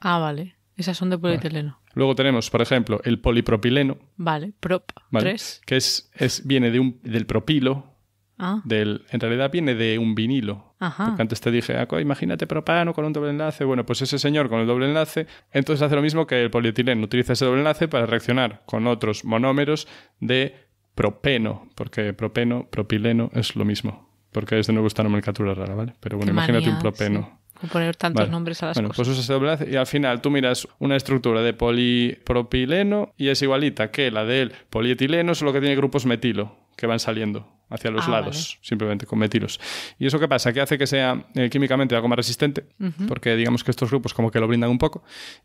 Ah, vale. Esas son de polietileno. Luego tenemos, por ejemplo, el polipropileno, Vale. Prop ¿vale? 3. que es, es, viene de un, del propilo, Ah, del, en realidad viene de un vinilo. ajá. Porque antes te dije, ah, imagínate propano con un doble enlace. Bueno, pues ese señor con el doble enlace, entonces hace lo mismo que el polietileno. Utiliza ese doble enlace para reaccionar con otros monómeros de propeno, porque propeno, propileno es lo mismo. Porque es de nuevo esta nomenclatura rara, ¿vale? Pero bueno, Qué imagínate un propeno. sí. Poner tantos Vale. nombres a las Bueno, cosas. pues usas ese doble enlace y al final tú miras una estructura de polipropileno y es igualita que la del polietileno, solo que tiene grupos metilo que van saliendo hacia los Ah, lados, simplemente con metilos. ¿Y eso qué pasa? Que hace que sea eh, químicamente algo más resistente, porque digamos que estos grupos como que lo brindan un poco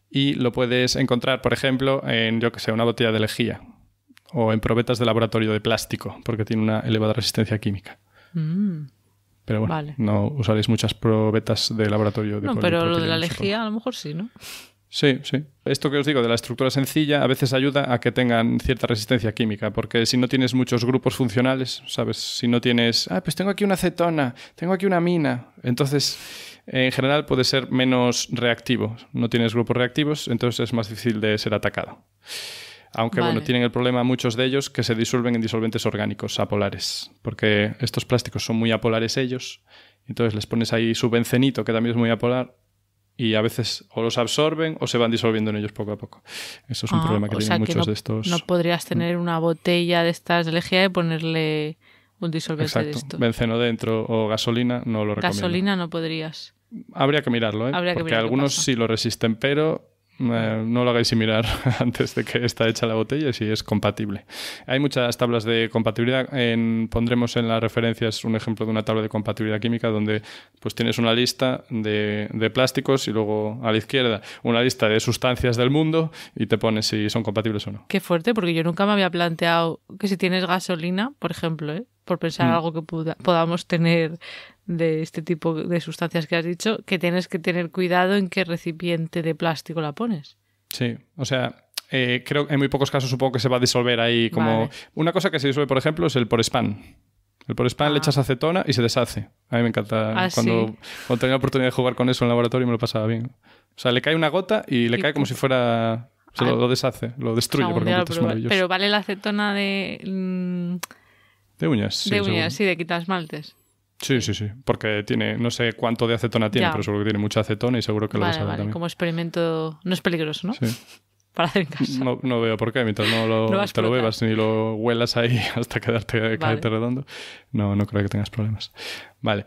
y lo puedes encontrar, por ejemplo, en, yo que sé, una botella de lejía o en probetas de laboratorio de plástico, porque tiene una elevada resistencia química. Mm. Pero bueno, Vale. no usaréis muchas probetas de laboratorio de No, pero lo de la lejía a lo mejor sí, ¿no? Sí, sí. Esto que os digo de la estructura sencilla a veces ayuda a que tengan cierta resistencia química, porque si no tienes muchos grupos funcionales, ¿sabes? Si no tienes, ah, pues tengo aquí una acetona, tengo aquí una mina, entonces en general puede ser menos reactivo. No tienes grupos reactivos, entonces es más difícil de ser atacado. Aunque Vale. bueno, tienen el problema muchos de ellos que se disuelven en disolventes orgánicos apolares, porque estos plásticos son muy apolares ellos, entonces les pones ahí su bencenito que también es muy apolar y a veces o los absorben o se van disolviendo en ellos poco a poco. Eso es un Ah, problema que tienen muchos no, de estos. No podrías tener una botella de estas de lejía y ponerle un disolvente de Exacto. esto. Benceno dentro o gasolina no lo recomiendo. Gasolina no podrías. Habría que mirarlo, ¿eh? Habría que Porque qué algunos sí lo resisten, pero eh, no lo hagáis sin mirar antes de que está hecha la botella y si es compatible. Hay muchas tablas de compatibilidad. En- pondremos en las referencias un ejemplo de una tabla de compatibilidad química donde pues tienes una lista de, de plásticos y luego a la izquierda una lista de sustancias del mundo y te pones si son compatibles o no. Qué fuerte, porque yo nunca me había planteado que si tienes gasolina, por ejemplo, ¿eh? por pensar Mm. algo que podamos tener de este tipo de sustancias que has dicho, que tienes que tener cuidado en qué recipiente de plástico la pones. Sí, o sea, eh, creo que en muy pocos casos supongo que se va a disolver ahí como... Vale. Una cosa que se disuelve, por ejemplo, es el por spam. El por spam le Ah. echas acetona y se deshace. A mí me encanta. Ah, cuando, sí. cuando tenía la oportunidad de jugar con eso en el laboratorio me lo pasaba bien. O sea, le cae una gota y le Y cae como si fuera... Se lo, Ah. lo deshace, lo destruye por completo. Es maravilloso. Pero vale la acetona de, mm, De uñas, sí. de seguro. uñas, sí, de quitar esmaltes. Sí, sí, sí. Porque tiene, no sé cuánto de acetona tiene, Ya. pero seguro que tiene mucha acetona y seguro que lo Vale, vas a ver vale, también. como experimento. No es peligroso, ¿no? Sí. Para hacer en casa. No, no veo por qué, mientras no lo, No te lo bebas ni lo huelas ahí hasta quedarte caerte redondo, no, no creo que tengas problemas. Vale.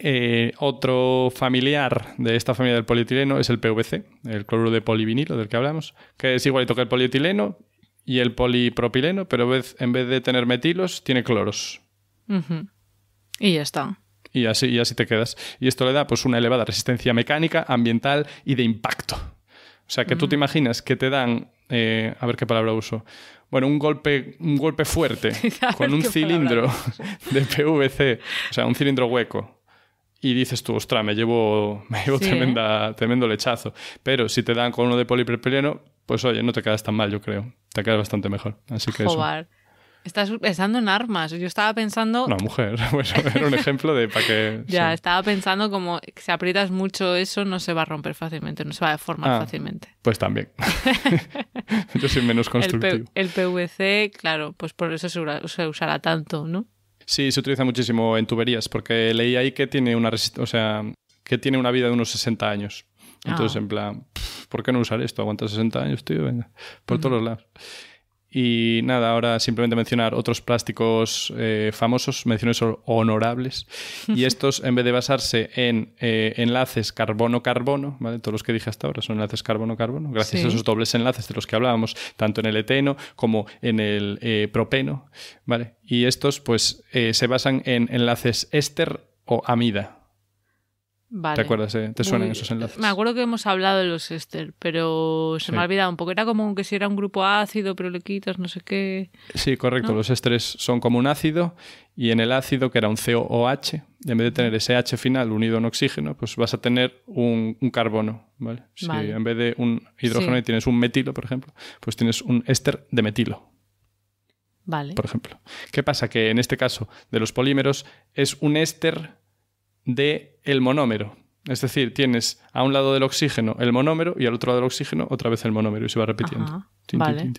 Eh, otro familiar de esta familia del polietileno es el PVC, el cloruro de polivinilo del que hablamos, que es igualito que el polietileno y el polipropileno, pero en vez de tener metilos, tiene cloros. Y ya está. Y así, y así te quedas. Y esto le da pues una elevada resistencia mecánica, ambiental y de impacto. O sea, que tú te imaginas que te dan, eh, a ver qué palabra uso, bueno, un golpe, un golpe fuerte con un cilindro de PVC, o sea, un cilindro hueco. Y dices tú, ostras, me llevo, me llevo tremenda, tremendo lechazo. Pero si te dan con uno de polipropileno, pues oye, no te quedas tan mal, yo creo. Te quedas bastante mejor. Así que. Estás pensando en armas. Yo estaba pensando. Una mujer. Bueno, era un ejemplo de para que. ya, estaba pensando como que si aprietas mucho eso no se va a romper fácilmente, no se va a deformar ah, fácilmente. Pues también. Yo soy menos constructivo. El, PVC, claro, pues por eso se, usará tanto, ¿no? Sí, se utiliza muchísimo en tuberías, porque leí ahí que tiene una o sea, que tiene una vida de unos 60 años. Entonces, ah. en plan, ¿por qué no usar esto? Aguanta 60 años, tío, venga, por todos los lados. Y nada, ahora simplemente mencionar otros plásticos eh, famosos, menciones honorables. Y estos, en vez de basarse en eh, enlaces carbono-carbono, ¿vale? todos los que dije hasta ahora son enlaces carbono-carbono, gracias a esos dobles enlaces de los que hablábamos, tanto en el eteno como en el eh, propeno. ¿vale? Y estos, pues, se basan en enlaces éster o amida. ¿Te acuerdas? ¿Te suenan esos enlaces? Me acuerdo que hemos hablado de los éster, pero se me ha olvidado un poco. Era como que si era un grupo ácido, pero le quitas no sé qué. Sí, correcto. Los ésteres son como un ácido y en el ácido, que era un COOH, en vez de tener ese H final unido a un oxígeno, pues vas a tener un, carbono. ¿vale? Si en vez de un hidrógeno tienes un metilo, por ejemplo, pues tienes un éster de metilo. Vale. Por ejemplo. ¿Qué pasa? Que en este caso de los polímeros es un éster de el monómero. Es decir, tienes a un lado del oxígeno el monómero y al otro lado del oxígeno otra vez el monómero y se va repitiendo. vale.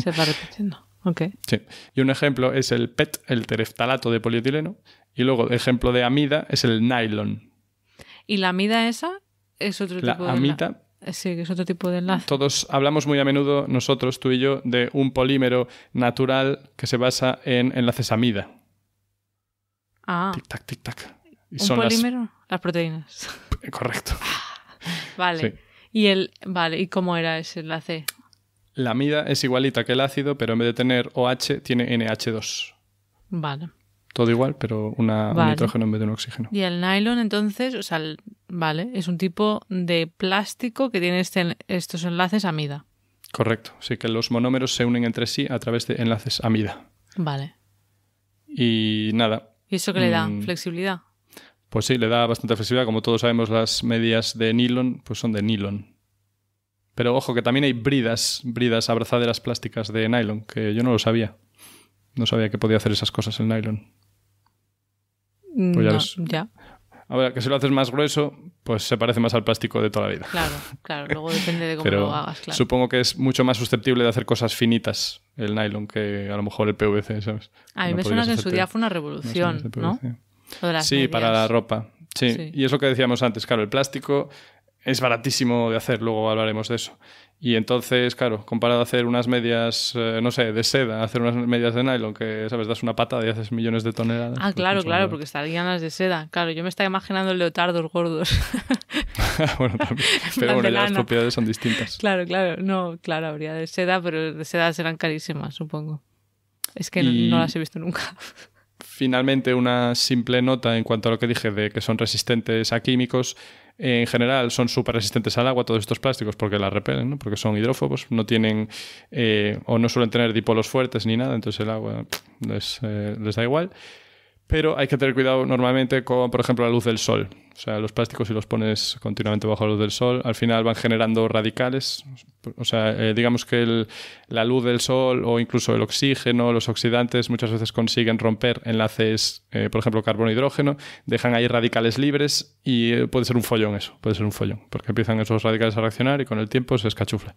se va repitiendo. Okay. Sí. Y un ejemplo es el PET, el tereftalato de polietileno. Y luego, ejemplo de amida es el nylon. ¿Y la amida esa es otro tipo de amida, Sí, que es otro tipo de enlace. Todos hablamos muy a menudo, nosotros, tú y yo, de un polímero natural que se basa en enlaces amida. Ah. Tic-tac, tic-tac. ¿Un polímero? Las... proteínas. Correcto. vale. ¿Y el vale, ¿y cómo era ese enlace? La amida es igualita que el ácido, pero en vez de tener OH tiene NH2. Vale. Todo igual, pero una, un nitrógeno en vez de un oxígeno. Y el nylon, entonces, o sea, vale, es un tipo de plástico que tiene este, estos enlaces amida. Correcto, sí, que los monómeros se unen entre sí a través de enlaces amida. Vale. Y nada. ¿Y eso qué le da? Mm. ¿Flexibilidad? Pues sí, le da bastante flexibilidad. Como todos sabemos, las medias de nylon pues son de nylon. Pero ojo, que también hay bridas, bridas abrazaderas plásticas de nylon, que yo no lo sabía. No sabía que podía hacer esas cosas el nylon. Pues ya, Ahora, que si lo haces más grueso, pues se parece más al plástico de toda la vida. Claro, claro. Luego depende de cómo lo hagas, claro. Supongo que es mucho más susceptible de hacer cosas finitas el nylon que a lo mejor el PVC, ¿sabes? A mí me suena que en su día fue una revolución, ¿no? Sí, para la ropa. Sí. y es lo que decíamos antes, claro, el plástico es baratísimo de hacer, luego hablaremos de eso. Y entonces, claro, comparado a hacer unas medias, eh, no sé, de seda, hacer unas medias de nylon, que, ¿sabes? Das una patada y haces millones de toneladas. Ah, pues claro, claro, porque estarían las de seda. Claro, yo me estaba imaginando leotardos gordos. bueno, también. Pero bueno, ya las propiedades son distintas. Claro, claro. No, claro, habría de seda, pero de seda serán carísimas, supongo. Es que no las he visto nunca. Finalmente, una simple nota en cuanto a lo que dije de que son resistentes a químicos. En general, son súper resistentes al agua todos estos plásticos porque la repelen, porque son hidrófobos, no tienen eh, o no suelen tener dipolos fuertes ni nada, entonces el agua eh, les da igual. Pero hay que tener cuidado normalmente con, por ejemplo, la luz del sol. O sea, los plásticos si los pones continuamente bajo la luz del sol, al final van generando radicales. O sea, eh, digamos que la luz del sol o incluso el oxígeno, los oxidantes muchas veces consiguen romper enlaces, eh, por ejemplo, carbono-hidrógeno, dejan ahí radicales libres y eh, puede ser un follón eso, puede ser un follón, porque empiezan esos radicales a reaccionar y con el tiempo se escachufla.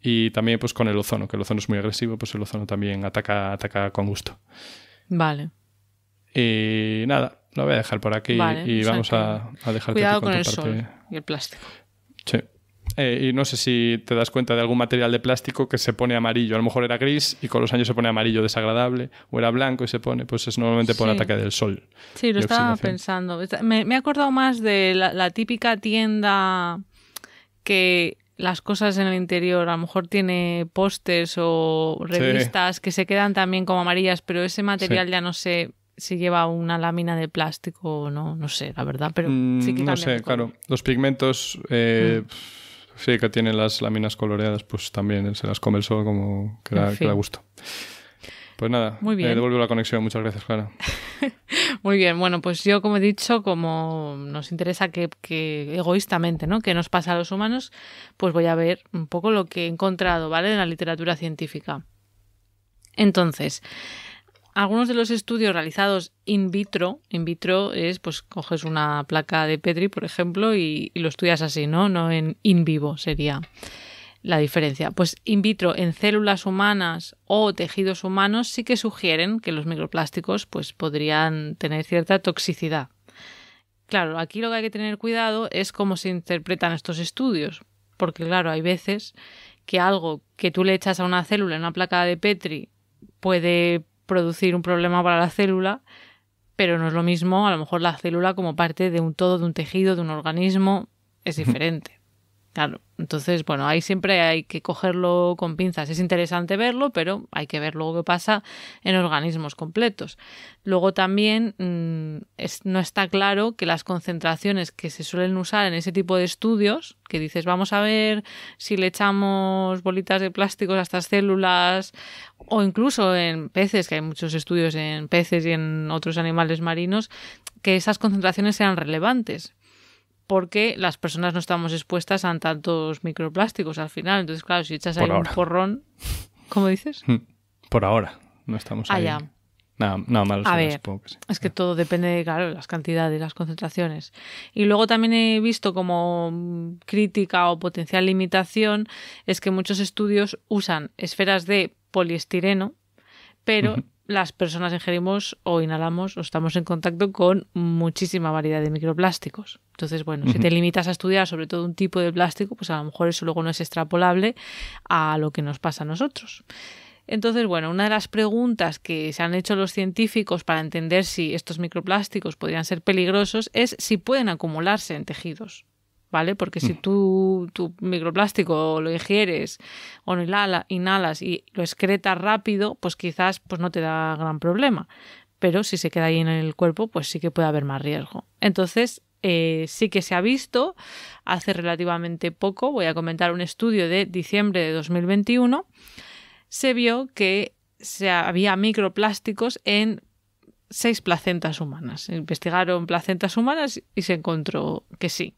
Y también pues con el ozono, que el ozono es muy agresivo, pues el ozono también ataca, ataca con gusto. Vale. Y nada, lo voy a dejar por aquí y vamos a, dejar Cuidado con, el sol y el plástico. Sí. Eh, y no sé si te das cuenta de algún material de plástico que se pone amarillo. A lo mejor era gris y con los años se pone amarillo desagradable, o era blanco y se pone, pues es normalmente por ataque del sol. Sí, lo estaba pensando. Me, he acordado más de la, típica tienda que las cosas en el interior, a lo mejor tiene pósters o revistas que se quedan también como amarillas, pero ese material ya no sé si lleva una lámina de plástico o no, no sé, la verdad, pero mm, sí que No sé, claro. Los pigmentos, eh, mm. sí, que tienen las láminas coloreadas, pues también se las come el sol como que da, gusto. Pues nada, Muy bien. Eh, devuelvo la conexión. Muchas gracias, Clara. Muy bien, bueno, pues yo como he dicho, como nos interesa que, que, egoístamente, ¿no? Que nos pasa a los humanos, pues voy a ver un poco lo que he encontrado, ¿vale? En la literatura científica. Entonces, algunos de los estudios realizados in vitro, in vitro es, pues coges una placa de Petri, por ejemplo, y, lo estudias así, ¿no? No en in vivo sería la diferencia. Pues in vitro en células humanas o tejidos humanos sí que sugieren que los microplásticos pues podrían tener cierta toxicidad. Claro, aquí lo que hay que tener cuidado es cómo se interpretan estos estudios, porque claro, hay veces que algo que tú le echas a una célula en una placa de Petri puede producir un problema para la célula, pero no es lo mismo, a lo mejor la célula como parte de un todo, de un tejido, de un organismo, es diferente. Claro, entonces, bueno, ahí siempre hay que cogerlo con pinzas. Es interesante verlo, pero hay que ver luego qué pasa en organismos completos. Luego también mm, no está claro que las concentraciones que se suelen usar en ese tipo de estudios, que dices, vamos a ver si le echamos bolitas de plástico a estas células, o incluso en peces, que hay muchos estudios en peces y en otros animales marinos, que esas concentraciones sean relevantes porque las personas no estamos expuestas a tantos microplásticos al final. Entonces, claro, si echas ahí un porrón, ¿cómo dices? Hmm. Por ahora, no estamos ah, ahí. Ya. Nada, nada malo. A ver, es que todo depende de claro, las cantidades, las concentraciones. Y luego también he visto como crítica o potencial limitación es que muchos estudios usan esferas de poliestireno, pero las personas ingerimos o inhalamos o estamos en contacto con muchísima variedad de microplásticos. Entonces, bueno, si te limitas a estudiar sobre todo un tipo de plástico, pues a lo mejor eso luego no es extrapolable a lo que nos pasa a nosotros. Entonces, bueno, una de las preguntas que se han hecho los científicos para entender si estos microplásticos podrían ser peligrosos es si pueden acumularse en tejidos. ¿Vale? Porque si mm. tú tu microplástico lo ingieres o lo inhalas y lo excretas rápido, pues quizás pues no te da gran problema. Pero si se queda ahí en el cuerpo, pues sí que puede haber más riesgo. Entonces, eh, sí que se ha visto hace relativamente poco, voy a comentar un estudio de diciembre de 2021, se vio que se había microplásticos en seis placentas humanas. Investigaron placentas humanas y se encontró que sí,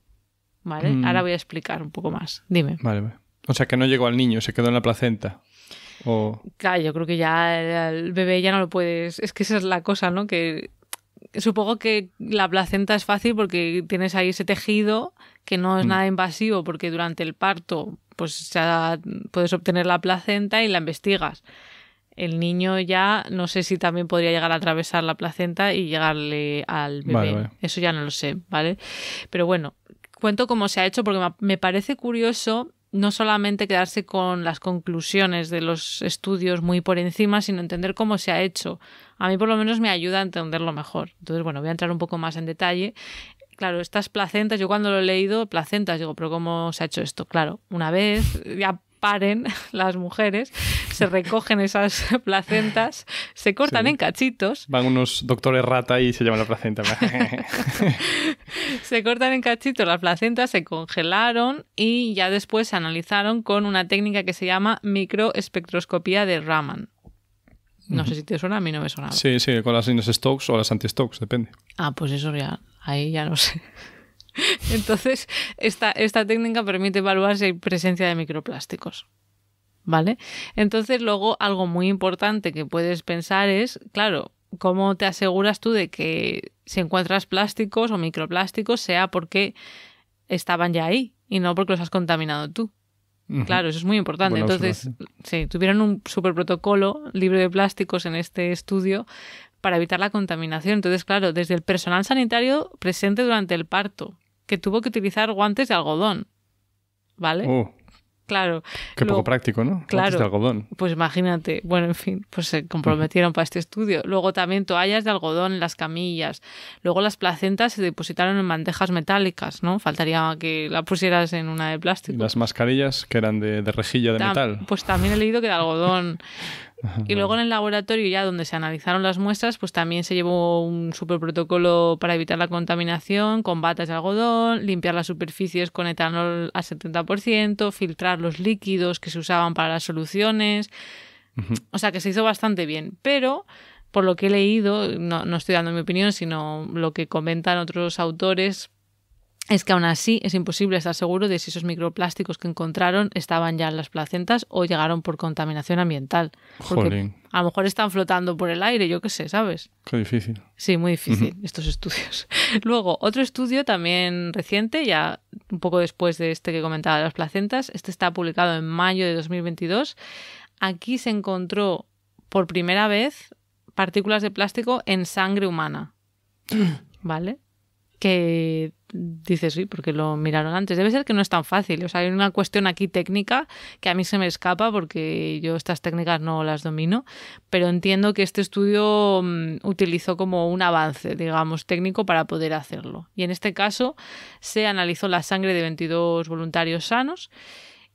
¿Vale? Mm. Ahora voy a explicar un poco más. Dime. Vale, vale. O sea, que no llegó al niño, se quedó en la placenta. O... Claro, yo creo que ya el bebé ya no lo puedes. Es que esa es la cosa, ¿no? Que supongo que la placenta es fácil porque tienes ahí ese tejido que no es mm. nada invasivo porque durante el parto pues ya puedes obtener la placenta y la investigas. El niño ya no sé si también podría llegar a atravesar la placenta y llegarle al bebé. Eso ya no lo sé, ¿vale? Pero bueno, cuento cómo se ha hecho porque me parece curioso no solamente quedarse con las conclusiones de los estudios muy por encima, sino entender cómo se ha hecho. A mí por lo menos me ayuda a entenderlo mejor. Entonces, bueno, voy a entrar un poco más en detalle. Claro, estas placentas, yo cuando lo he leído, placentas, digo, pero ¿cómo se ha hecho esto? Claro, una vez ya paren las mujeres, se recogen esas placentas, se cortan en cachitos. Van unos doctores rata y se llevan la placenta. se cortan en cachitos las placentas, se congelaron y ya después se analizaron con una técnica que se llama microespectroscopía de Raman. No sé si te suena, a mí no me suena. Sí, sí, con las Stokes o las anti-Stokes, depende. Ah, pues eso ya, ahí ya no sé. Entonces, esta, esta técnica permite evaluar si hay presencia de microplásticos. ¿Vale? Entonces, luego, algo muy importante que puedes pensar es, claro, ¿cómo te aseguras tú de que si encuentras plásticos o microplásticos sea porque estaban ya ahí y no porque los has contaminado tú? Claro, eso es muy importante. Entonces, sí, tuvieron un super protocolo libre de plásticos en este estudio para evitar la contaminación. Entonces, claro, desde el personal sanitario presente durante el parto, que tuvo que utilizar guantes de algodón. ¿vale? Oh, Claro. qué Luego- poco práctico, ¿no? Claro. Guantes de algodón. Pues imagínate, bueno, en fin, pues se comprometieron para este estudio. Luego también toallas de algodón en las camillas. Luego las placentas se depositaron en bandejas metálicas, ¿no? Faltaría que la pusieras en una de Y plástico. las mascarillas que eran de, de rejilla de Tam- metal. Pues también he leído que de algodón. Y luego en el laboratorio, ya donde se analizaron las muestras, pues también se llevó un super protocolo para evitar la contaminación, con batas de algodón, limpiar las superficies con etanol al 70%, filtrar los líquidos que se usaban para las soluciones. O sea que se hizo bastante bien. Pero, por lo que he leído, no, no estoy dando mi opinión, sino lo que comentan otros autores, es que aún así es imposible estar seguro de si esos microplásticos que encontraron estaban ya en las placentas o llegaron por contaminación ambiental. Porque Jolín, a lo mejor están flotando por el aire, yo qué sé, ¿sabes? qué difícil. Sí, muy difícil estos estudios. Luego, otro estudio también reciente, ya un poco después de este que comentaba de las placentas, este está publicado en mayo de 2022. Aquí se encontró por primera vez partículas de plástico en sangre humana. ¿Vale? Que dices, sí, porque lo miraron antes. Debe ser que no es tan fácil. O sea, hay una cuestión aquí técnica que a mí se me escapa porque yo estas técnicas no las domino, pero entiendo que este estudio mm, utilizó como un avance, digamos, técnico para poder hacerlo. Y en este caso se analizó la sangre de 22 voluntarios sanos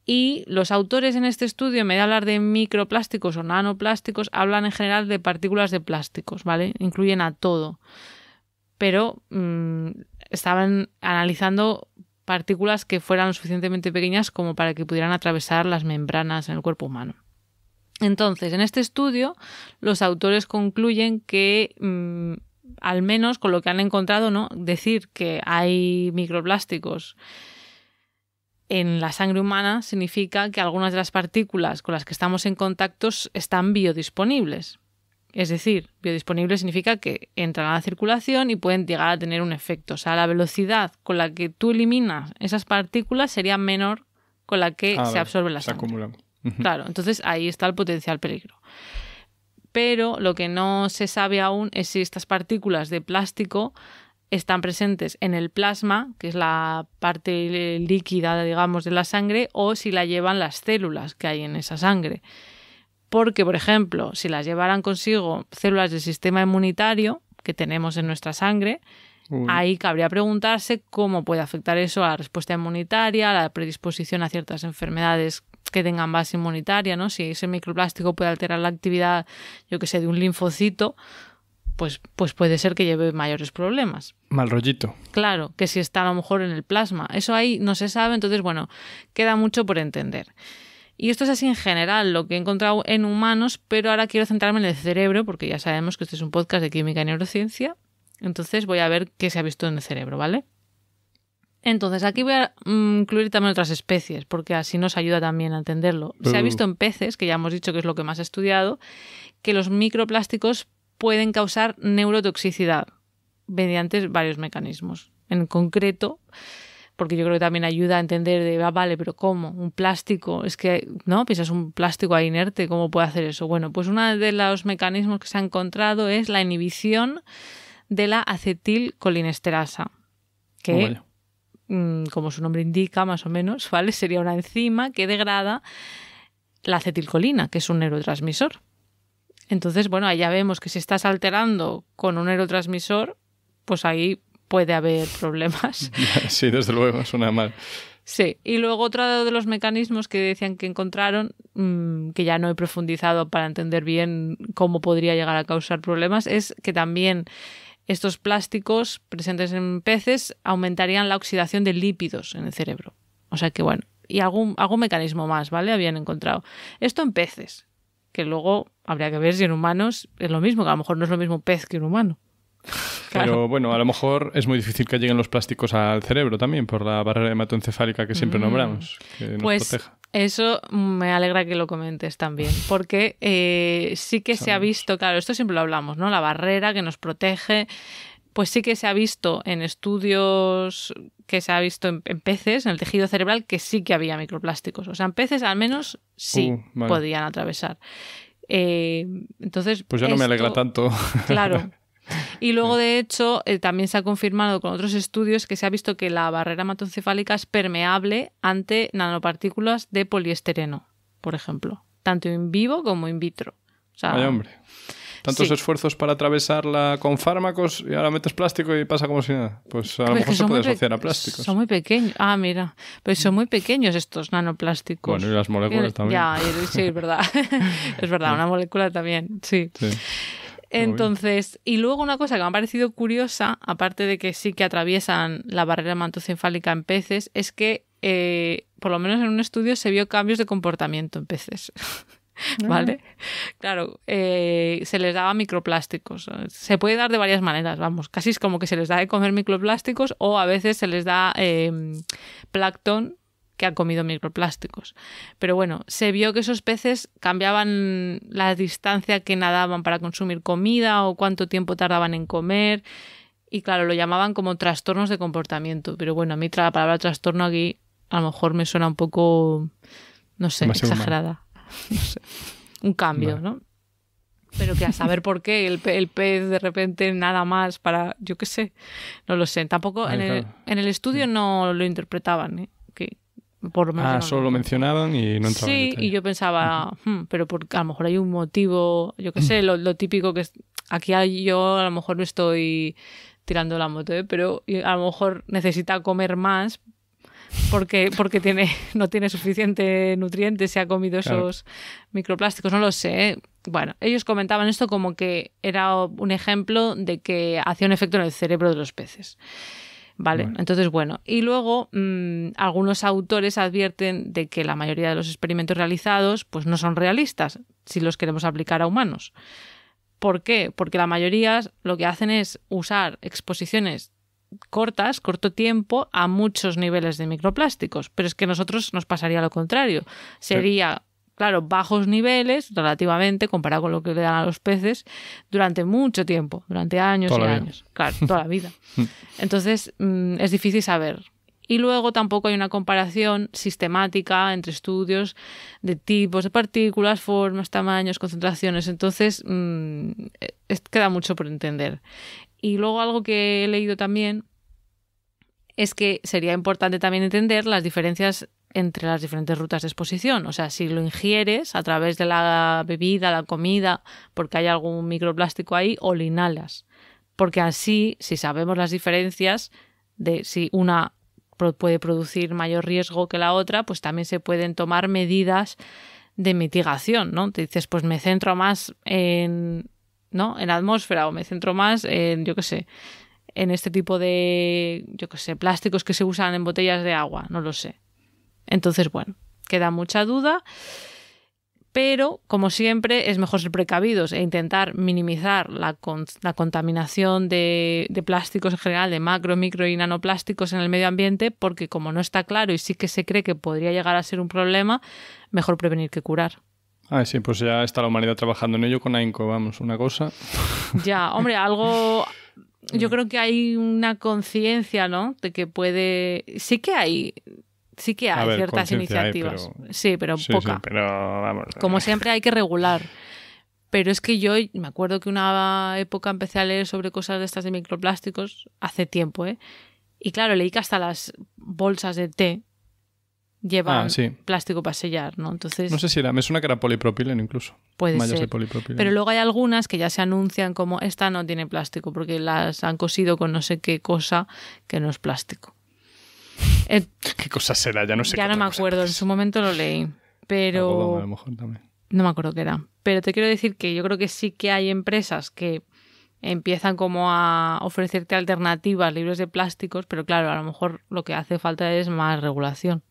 y los autores en este estudio, en vez de hablar de microplásticos o nanoplásticos, hablan en general de partículas de plásticos, ¿vale? Incluyen a todo. Pero mm, estaban analizando partículas que fueran suficientemente pequeñas como para que pudieran atravesar las membranas en el cuerpo humano. Entonces, en este estudio, los autores concluyen que, mm, al menos con lo que han encontrado, ¿no? Decir que hay microplásticos en la sangre humana significa que algunas de las partículas con las que estamos en contacto están biodisponibles. Es decir, biodisponible significa que entran a la circulación y pueden llegar a tener un efecto. O sea, la velocidad con la que tú eliminas esas partículas sería menor con la que Ah, se absorbe la se sangre. acumulan. Claro, entonces ahí está el potencial peligro. Pero lo que no se sabe aún es si estas partículas de plástico están presentes en el plasma, que es la parte líquida, digamos, de la sangre, o si la llevan las células que hay en esa sangre. Porque, por ejemplo, si las llevaran consigo células del sistema inmunitario que tenemos en nuestra sangre, Uy, Ahí cabría preguntarse cómo puede afectar eso a la respuesta inmunitaria, a la predisposición a ciertas enfermedades que tengan base inmunitaria, ¿no? Si ese microplástico puede alterar la actividad, yo que sé, de un linfocito, pues, pues puede ser que lleve mayores problemas. Mal rollito. Claro, que si está a lo mejor en el plasma. Eso ahí no se sabe, entonces, bueno, queda mucho por entender. Y esto es así en general, lo que he encontrado en humanos, pero ahora quiero centrarme en el cerebro, porque ya sabemos que este es un podcast de química y neurociencia. Entonces voy a ver qué se ha visto en el cerebro, ¿vale? Entonces aquí voy a mm, incluir también otras especies, porque así nos ayuda también a entenderlo. Se ha visto en peces, que ya hemos dicho que es lo que más he estudiado, que los microplásticos pueden causar neurotoxicidad mediante varios mecanismos. En concreto, porque yo creo que también ayuda a entender de, ah, vale, pero ¿cómo? Un plástico, es que, ¿no? Piensas un plástico ahí inerte, ¿cómo puede hacer eso? Bueno, pues uno de los mecanismos que se ha encontrado es la inhibición de la acetilcolinesterasa, que, mm, como su nombre indica, más o menos, ¿vale? Sería una enzima que degrada la acetilcolina, que es un neurotransmisor. Entonces, bueno, ahí ya vemos que si estás alterando con un neurotransmisor, pues ahí puede haber problemas. Sí, desde luego, suena mal. Sí, y luego otro de los mecanismos que decían que encontraron, mmm, que ya no he profundizado para entender bien cómo podría llegar a causar problemas, es que también estos plásticos presentes en peces aumentarían la oxidación de lípidos en el cerebro. O sea que bueno, y algún, algún mecanismo más, ¿vale? Habían encontrado. Esto en peces, que luego habría que ver si en humanos es lo mismo, que a lo mejor no es lo mismo pez que un humano. Pero bueno, a lo mejor es muy difícil que lleguen los plásticos al cerebro también por la barrera hematoencefálica que siempre Mm. nombramos, que nos Pues proteja. eso me alegra que lo comentes también, porque eh, sí que se ha visto, claro, esto siempre lo hablamos, ¿no? La barrera que nos protege, pues sí que se ha visto en estudios que se ha visto en, en peces, en el tejido cerebral, que sí que había microplásticos. O sea, en peces al menos sí Uh, vale. podían atravesar. Eh, entonces, Pues ya no me alegra tanto. Claro. Y luego, de hecho, eh, también se ha confirmado con otros estudios que se ha visto que la barrera hematoencefálica es permeable ante nanopartículas de poliestireno, por ejemplo, tanto in vivo como in vitro. O Ay, hombre. Tantos esfuerzos para atravesarla con fármacos y ahora metes plástico y pasa como si nada. Pues a lo mejor se puede asociar a plásticos. Son muy pequeños. Ah, mira. Pues son muy pequeños estos nanoplásticos. Bueno, y las moléculas también. Ya, sí, es verdad. es verdad, una molécula también, sí. sí. Entonces, y luego una cosa que me ha parecido curiosa, aparte de que sí que atraviesan la barrera hematocefálica en peces, es que eh, por lo menos en un estudio se vio cambios de comportamiento en peces. ¿Vale? Claro, eh, se les daba microplásticos. Se puede dar de varias maneras, vamos. Casi es como que se les da de comer microplásticos o a veces se les da eh, plancton que ha comido microplásticos. Pero bueno, se vio que esos peces cambiaban la distancia que nadaban para consumir comida o cuánto tiempo tardaban en comer. Y claro, lo llamaban como trastornos de comportamiento. Pero bueno, a mí la palabra trastorno aquí a lo mejor me suena un poco, no sé, exagerada. Un cambio, ¿no? Pero que a saber por qué el, el, pez de repente nada más para, yo qué sé, no lo sé. Tampoco en, el, en el estudio no lo interpretaban, ¿eh? Que, por ah, solo lo mencionaban y no entraban Sí, y yo pensaba, hmm, pero por, a lo mejor hay un motivo, yo qué sé, lo, lo típico que es, aquí yo a lo mejor no estoy tirando la moto, ¿eh? pero a lo mejor necesita comer más porque, porque tiene, no tiene suficiente nutrientes, se ha comido esos microplásticos, no lo sé. Bueno, ellos comentaban esto como que era un ejemplo de que hacía un efecto en el cerebro de los peces. Vale, entonces bueno. Y luego mm, algunos autores advierten de que la mayoría de los experimentos realizados pues no son realistas si los queremos aplicar a humanos. ¿Por qué? Porque la mayoría lo que hacen es usar exposiciones cortas, corto tiempo, a muchos niveles de microplásticos. Pero es que a nosotros nos pasaría lo contrario. Sería, claro, bajos niveles relativamente comparado con lo que le dan a los peces durante mucho tiempo, durante años y años. Claro, toda la vida. Entonces, mm, es difícil saber. Y luego tampoco hay una comparación sistemática entre estudios de tipos de partículas, formas, tamaños, concentraciones. Entonces, mm, queda mucho por entender. Y luego algo que he leído también es que sería importante también entender las diferencias entre las diferentes rutas de exposición. O sea, si lo ingieres a través de la bebida, la comida, porque hay algún microplástico ahí, o lo inhalas. Porque así, si sabemos las diferencias de si una puede producir mayor riesgo que la otra, pues también se pueden tomar medidas de mitigación, ¿no? Te dices, pues me centro más en ¿no? En atmósfera o me centro más en, yo qué sé, en este tipo de, yo qué sé, plásticos que se usan en botellas de agua, no lo sé. Entonces, bueno, queda mucha duda, pero como siempre es mejor ser precavidos e intentar minimizar la, la contaminación de, de, plásticos en general, de macro, micro y nanoplásticos en el medio ambiente, porque como no está claro y sí que se cree que podría llegar a ser un problema, mejor prevenir que curar. Ah, sí, pues ya está la humanidad trabajando en ello con AINCO, vamos, una cosa. Ya, hombre, algo. Yo creo que hay una conciencia, ¿no? De que puede. Sí que hay. Sí que hay ciertas iniciativas. Sí, pero poca. pero vamos. Como siempre hay que regular. Pero es que yo me acuerdo que una época empecé a leer sobre cosas de estas de microplásticos hace tiempo, ¿eh? Y claro, leí que hasta las bolsas de té llevan ah, plástico para sellar, ¿no? Entonces, no sé si era, me suena que era polipropileno incluso. Puede ser. Pero luego hay algunas que ya se anuncian como esta no tiene plástico porque las han cosido con no sé qué cosa que no es plástico. ¿Qué cosa será? Ya no sé. Ya no me acuerdo, en su momento lo leí, pero... A lo mejor también. No me acuerdo qué era. Pero te quiero decir que yo creo que sí que hay empresas que empiezan como a ofrecerte alternativas libres de plásticos, pero claro, a lo mejor lo que hace falta es más regulación.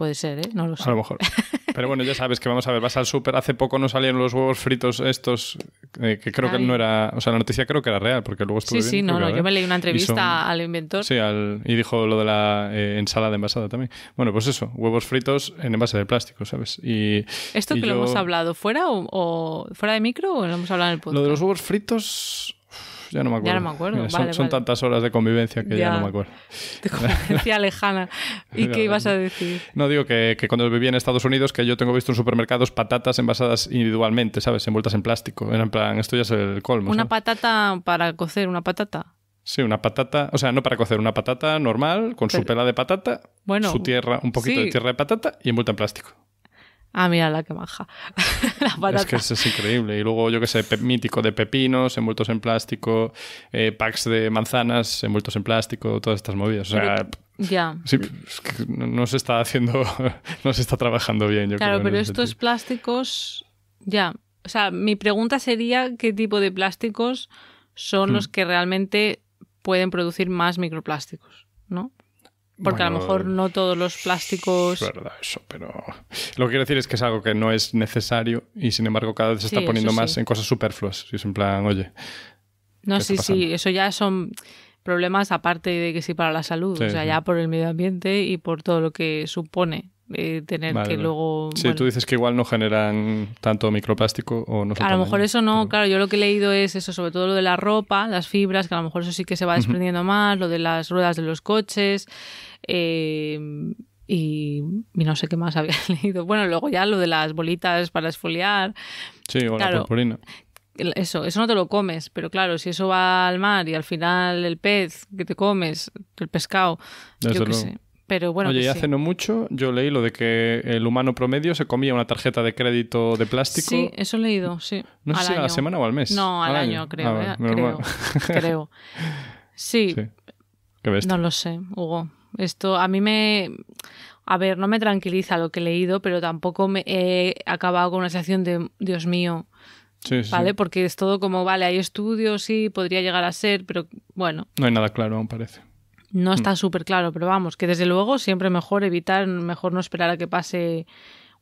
Puede ser, ¿eh? No lo sé. A lo mejor. Pero bueno, ya sabes que vamos a ver, vas al súper. Hace poco no salieron los huevos fritos estos, eh, que creo que no era. O sea, la noticia creo que era real, porque luego estuve. Sí, sí, no, no. Yo me leí una entrevista al inventor. Sí, y dijo lo de la eh, ensalada envasada también. Bueno, pues eso, huevos fritos en envase de plástico, ¿sabes? Y. ¿Esto que lo hemos hablado fuera o, fuera de micro o lo hemos hablado en el podcast? Lo de los huevos fritos ya no me acuerdo. Ya no me acuerdo. son, vale, son vale. tantas horas de convivencia que ya, Ya. no me acuerdo. De convivencia lejana. ¿Y qué ibas a decir? No digo que, que cuando vivía en Estados Unidos, que yo tengo visto en supermercados patatas envasadas individualmente, ¿sabes? Envueltas en plástico. Era en plan, esto ya es el colmo. Una ¿sabes? patata para cocer, una patata. Sí, una patata, o sea, no para cocer, una patata normal, con su pela de patata, Bueno, su tierra, un poquito sí. de tierra de patata y envuelta en plástico. Ah, mira la que la patata. Es que es, es increíble. Y luego, yo qué sé, mítico de pepinos envueltos en plástico, eh, packs de manzanas envueltos en plástico, todas estas movidas. O sea, Ya. sí, es que no se está haciendo, no se está trabajando bien, yo Claro, creo. pero estos sentido. plásticos, ya. O sea, mi pregunta sería qué tipo de plásticos son Hmm. los que realmente pueden producir más microplásticos, ¿no? Porque a lo mejor no todos los plásticos... Es verdad eso, pero lo que quiero decir es que es algo que no es necesario y sin embargo cada vez se Sí, está poniendo más sí. en cosas superfluas. Y es en plan, oye, No, ¿Qué sí, sí, eso ya son problemas aparte de que sí para la salud, Sí, o sea, ya por el medio ambiente y por todo lo que supone eh, tener Vale, que vale. luego... sí, bueno, tú dices que igual no generan tanto microplástico o no A lo mejor eso no, pero- claro, yo lo que he leído es eso, sobre todo lo de la ropa, las fibras, que a lo mejor eso sí que se va desprendiendo más, lo de las ruedas de los coches, eh, y, y no sé qué más había leído. Bueno, luego ya lo de las bolitas para esfoliar, Sí, o la claro. purpurina. el- eso, eso no te lo comes, pero claro, si eso va al mar y al final el pez que te comes, el pescado, Desde yo qué sé. Pero bueno, Oye, y sí. hace no mucho yo leí lo de que el humano promedio se comía una tarjeta de crédito de plástico. Sí, eso he leído, sí. no sé si a la semana o al mes. No, al, año, creo. Ah, eh, creo, creo. Sí, Sí. Qué bestia. No lo sé, Hugo. Esto a mí me... A ver, no me tranquiliza lo que he leído, pero tampoco me he acabado con una sensación de, Dios mío, Sí, sí, ¿vale? sí. Porque es todo como, vale, hay estudios, sí, podría llegar a ser, pero bueno, No hay nada claro aún parece. No Mm. está súper claro. Pero vamos, que desde luego siempre mejor evitar, mejor no esperar a que pase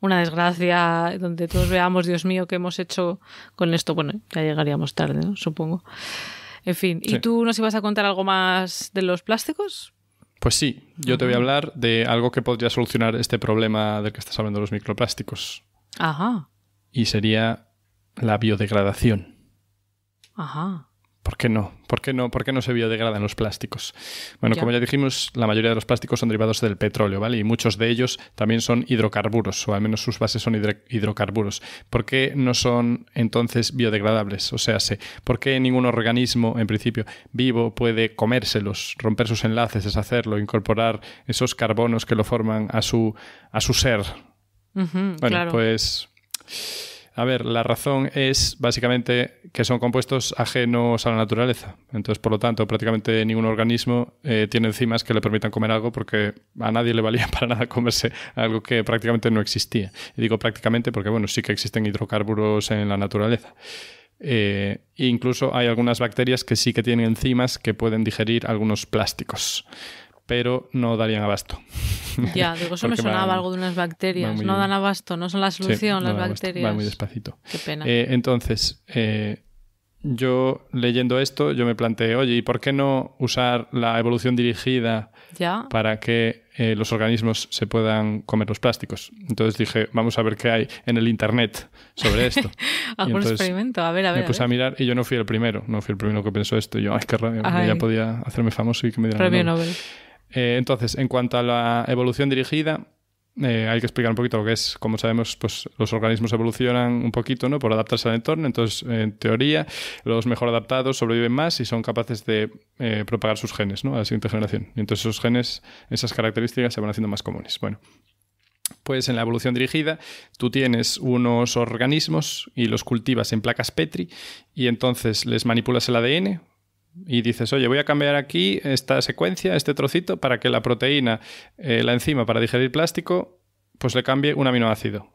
una desgracia donde todos veamos, Dios mío, qué hemos hecho con esto. Bueno, ya llegaríamos tarde, ¿no? Supongo. En fin, ¿y Sí. tú nos ibas a contar algo más de los plásticos? Pues sí, yo te voy a hablar de algo que podría solucionar este problema del que estás hablando, los microplásticos. Ajá, Y sería la biodegradación. ajá. ¿Por qué no? ¿Por qué no? ¿Por qué no se biodegradan los plásticos? Bueno, Ya. como ya dijimos, la mayoría de los plásticos son derivados del petróleo, ¿vale? Y muchos de ellos también son hidrocarburos, o al menos sus bases son hidro- hidrocarburos. ¿Por qué no son entonces biodegradables? O sea, sé, ¿por qué ningún organismo, en principio, vivo puede comérselos, romper sus enlaces, deshacerlo, incorporar esos carbonos que lo forman a su, a su ser? Bueno, claro. pues. A ver, la razón es básicamente que son compuestos ajenos a la naturaleza. Entonces, por lo tanto, prácticamente ningún organismo eh, tiene enzimas que le permitan comer algo porque a nadie le valía para nada comerse algo que prácticamente no existía. Y digo prácticamente porque, bueno, sí que existen hidrocarburos en la naturaleza. Eh, incluso hay algunas bacterias que sí que tienen enzimas que pueden digerir algunos plásticos, pero no darían abasto. Ya, digo, eso me sonaba van- algo de unas bacterias. muy- No dan abasto, no son la Sí, solución no las da abasto, bacterias. Va muy despacito. Qué pena. Eh, entonces, eh, yo leyendo esto, yo me planteé, oye, ¿y por qué no usar la evolución dirigida ya. para que eh, los organismos se puedan comer los plásticos? Entonces dije, vamos a ver qué hay en el Internet sobre esto. Algún experimento. A ver, a ver. me puse a mirar y yo no fui el primero, no fui el primero que pensó esto. Y yo, ay, qué rabia, Ay. ya podía hacerme famoso y que me dieran Premio Nobel". Nobel. Eh, entonces, en cuanto a la evolución dirigida, eh, hay que explicar un poquito lo que es. Como sabemos, pues los organismos evolucionan un poquito ¿no? por adaptarse al entorno. Entonces, en teoría, los mejor adaptados sobreviven más y son capaces de eh, propagar sus genes ¿no? a la siguiente generación. Y entonces esos genes, esas características se van haciendo más comunes. Bueno, pues en la evolución dirigida tú tienes unos organismos y los cultivas en placas Petri y entonces les manipulas el ADN y dices, oye, voy a cambiar aquí esta secuencia, este trocito, para que la proteína, eh, la enzima para digerir plástico, pues le cambie un aminoácido.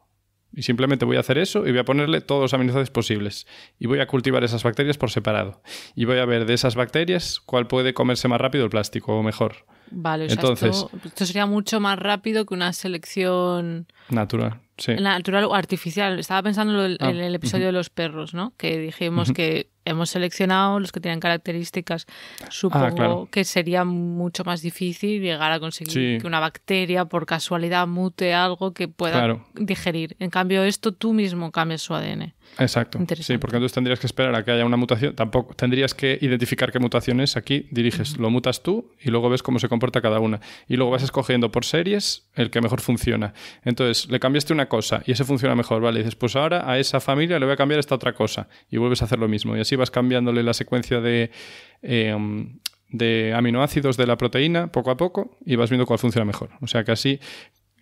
Y simplemente voy a hacer eso y voy a ponerle todos los aminoácidos posibles. Y voy a cultivar esas bacterias por separado. Y voy a ver de esas bacterias cuál puede comerse más rápido el plástico o mejor. Vale, o sea, Entonces- esto, esto sería mucho más rápido que una selección Natural, sí. natural o artificial. Estaba pensando en, Ah, en el episodio de los perros, ¿no? Que dijimos que hemos seleccionado los que tienen características. Supongo que sería mucho más difícil llegar a conseguir que una bacteria por casualidad mute algo que pueda digerir. En cambio, esto tú mismo cambias su ADN. Exacto. Sí, porque entonces tendrías que esperar a que haya una mutación. Tampoco tendrías que identificar qué mutación es. Aquí diriges, lo mutas tú y luego ves cómo se comporta cada una. Y luego vas escogiendo por series el que mejor funciona. Entonces, le cambiaste una cosa y ese funciona mejor, ¿vale? Y dices, pues ahora a esa familia le voy a cambiar esta otra cosa. Y vuelves a hacer lo mismo. Y así vas cambiándole la secuencia de. Em, de aminoácidos de la proteína poco a poco y vas viendo cuál funciona mejor. O sea que así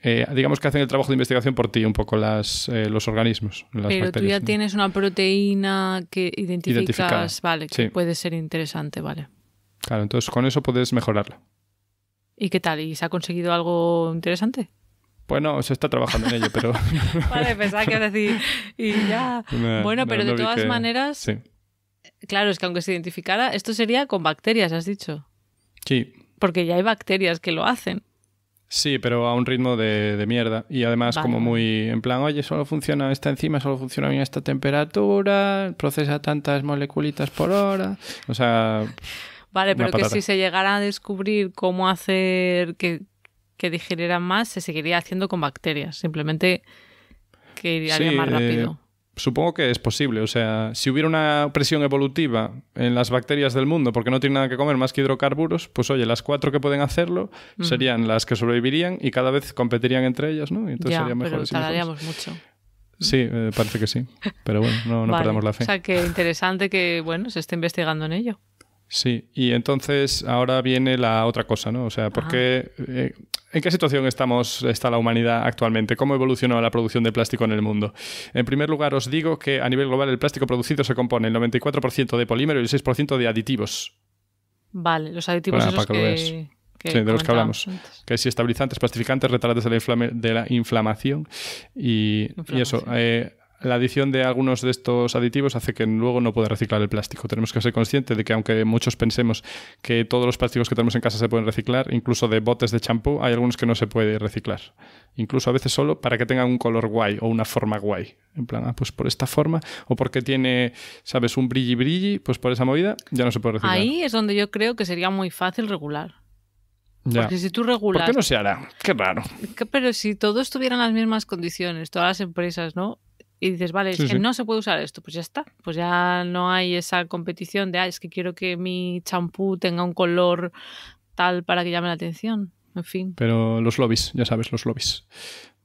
eh, digamos que hacen el trabajo de investigación por ti un poco las, eh, los organismos. Pero tú ya tienes una proteína que identificas, vale, que puede ser interesante, vale. Claro, entonces con eso puedes mejorarla. ¿Y qué tal? ¿Y se ha conseguido algo interesante? Bueno, se está trabajando en ello, pero... vale, pensaba que decir, y ya... bueno, pero de todas maneras... Sí. Claro, es que aunque se identificara, esto sería con bacterias, has dicho. Sí. Porque ya hay bacterias que lo hacen. Sí, pero a un ritmo de, mierda. Y además como muy en plan, oye, solo funciona esta enzima, solo funciona bien a esta temperatura, procesa tantas moleculitas por hora. O sea... Vale, pero que si se llegara a descubrir cómo hacer que, que digirieran más, se seguiría haciendo con bacterias. Simplemente que iría más rápido. Eh, Supongo que es posible. O sea, si hubiera una presión evolutiva en las bacterias del mundo porque no tienen nada que comer más que hidrocarburos, pues oye, las cuatro que pueden hacerlo serían las que sobrevivirían y cada vez competirían entre ellas, ¿no? Y entonces ya, pero tardaríamos mucho. Sí, eh, parece que sí. Pero bueno, no, no perdamos la fe. O sea, que interesante que, bueno, se esté investigando en ello. Sí, y entonces ahora viene la otra cosa, ¿no? O sea, ¿por qué, eh, ¿en qué situación estamos, está la humanidad actualmente? ¿Cómo evolucionó la producción de plástico en el mundo? En primer lugar, os digo que a nivel global el plástico producido se compone el 94% de polímero y el 6% de aditivos. Vale, los aditivos esos que, sí, de los que hablamos. Que si estabilizantes, plastificantes, retardantes de la, de la inflamación y, y eso. Eh, la adición de algunos de estos aditivos hace que luego no pueda reciclar el plástico. Tenemos que ser conscientes de que aunque muchos pensemos que todos los plásticos que tenemos en casa se pueden reciclar, incluso de botes de champú, hay algunos que no se puede reciclar. Incluso a veces solo para que tengan un color guay o una forma guay. En plan, ah, pues por esta forma o porque tiene, ¿sabes? Un brilli brilli, pues por esa movida ya no se puede reciclar. Ahí es donde yo creo que sería muy fácil regular. Porque si tú regulas... ¿Por qué no se hará? Qué raro. Pero si todos tuvieran las mismas condiciones, todas las empresas, ¿no? Y dices, vale, es que no se puede usar esto, pues ya está. Pues ya no hay esa competición de, ah, es que quiero que mi champú tenga un color tal para que llame la atención. En fin. Pero los lobbies, ya sabes, los lobbies.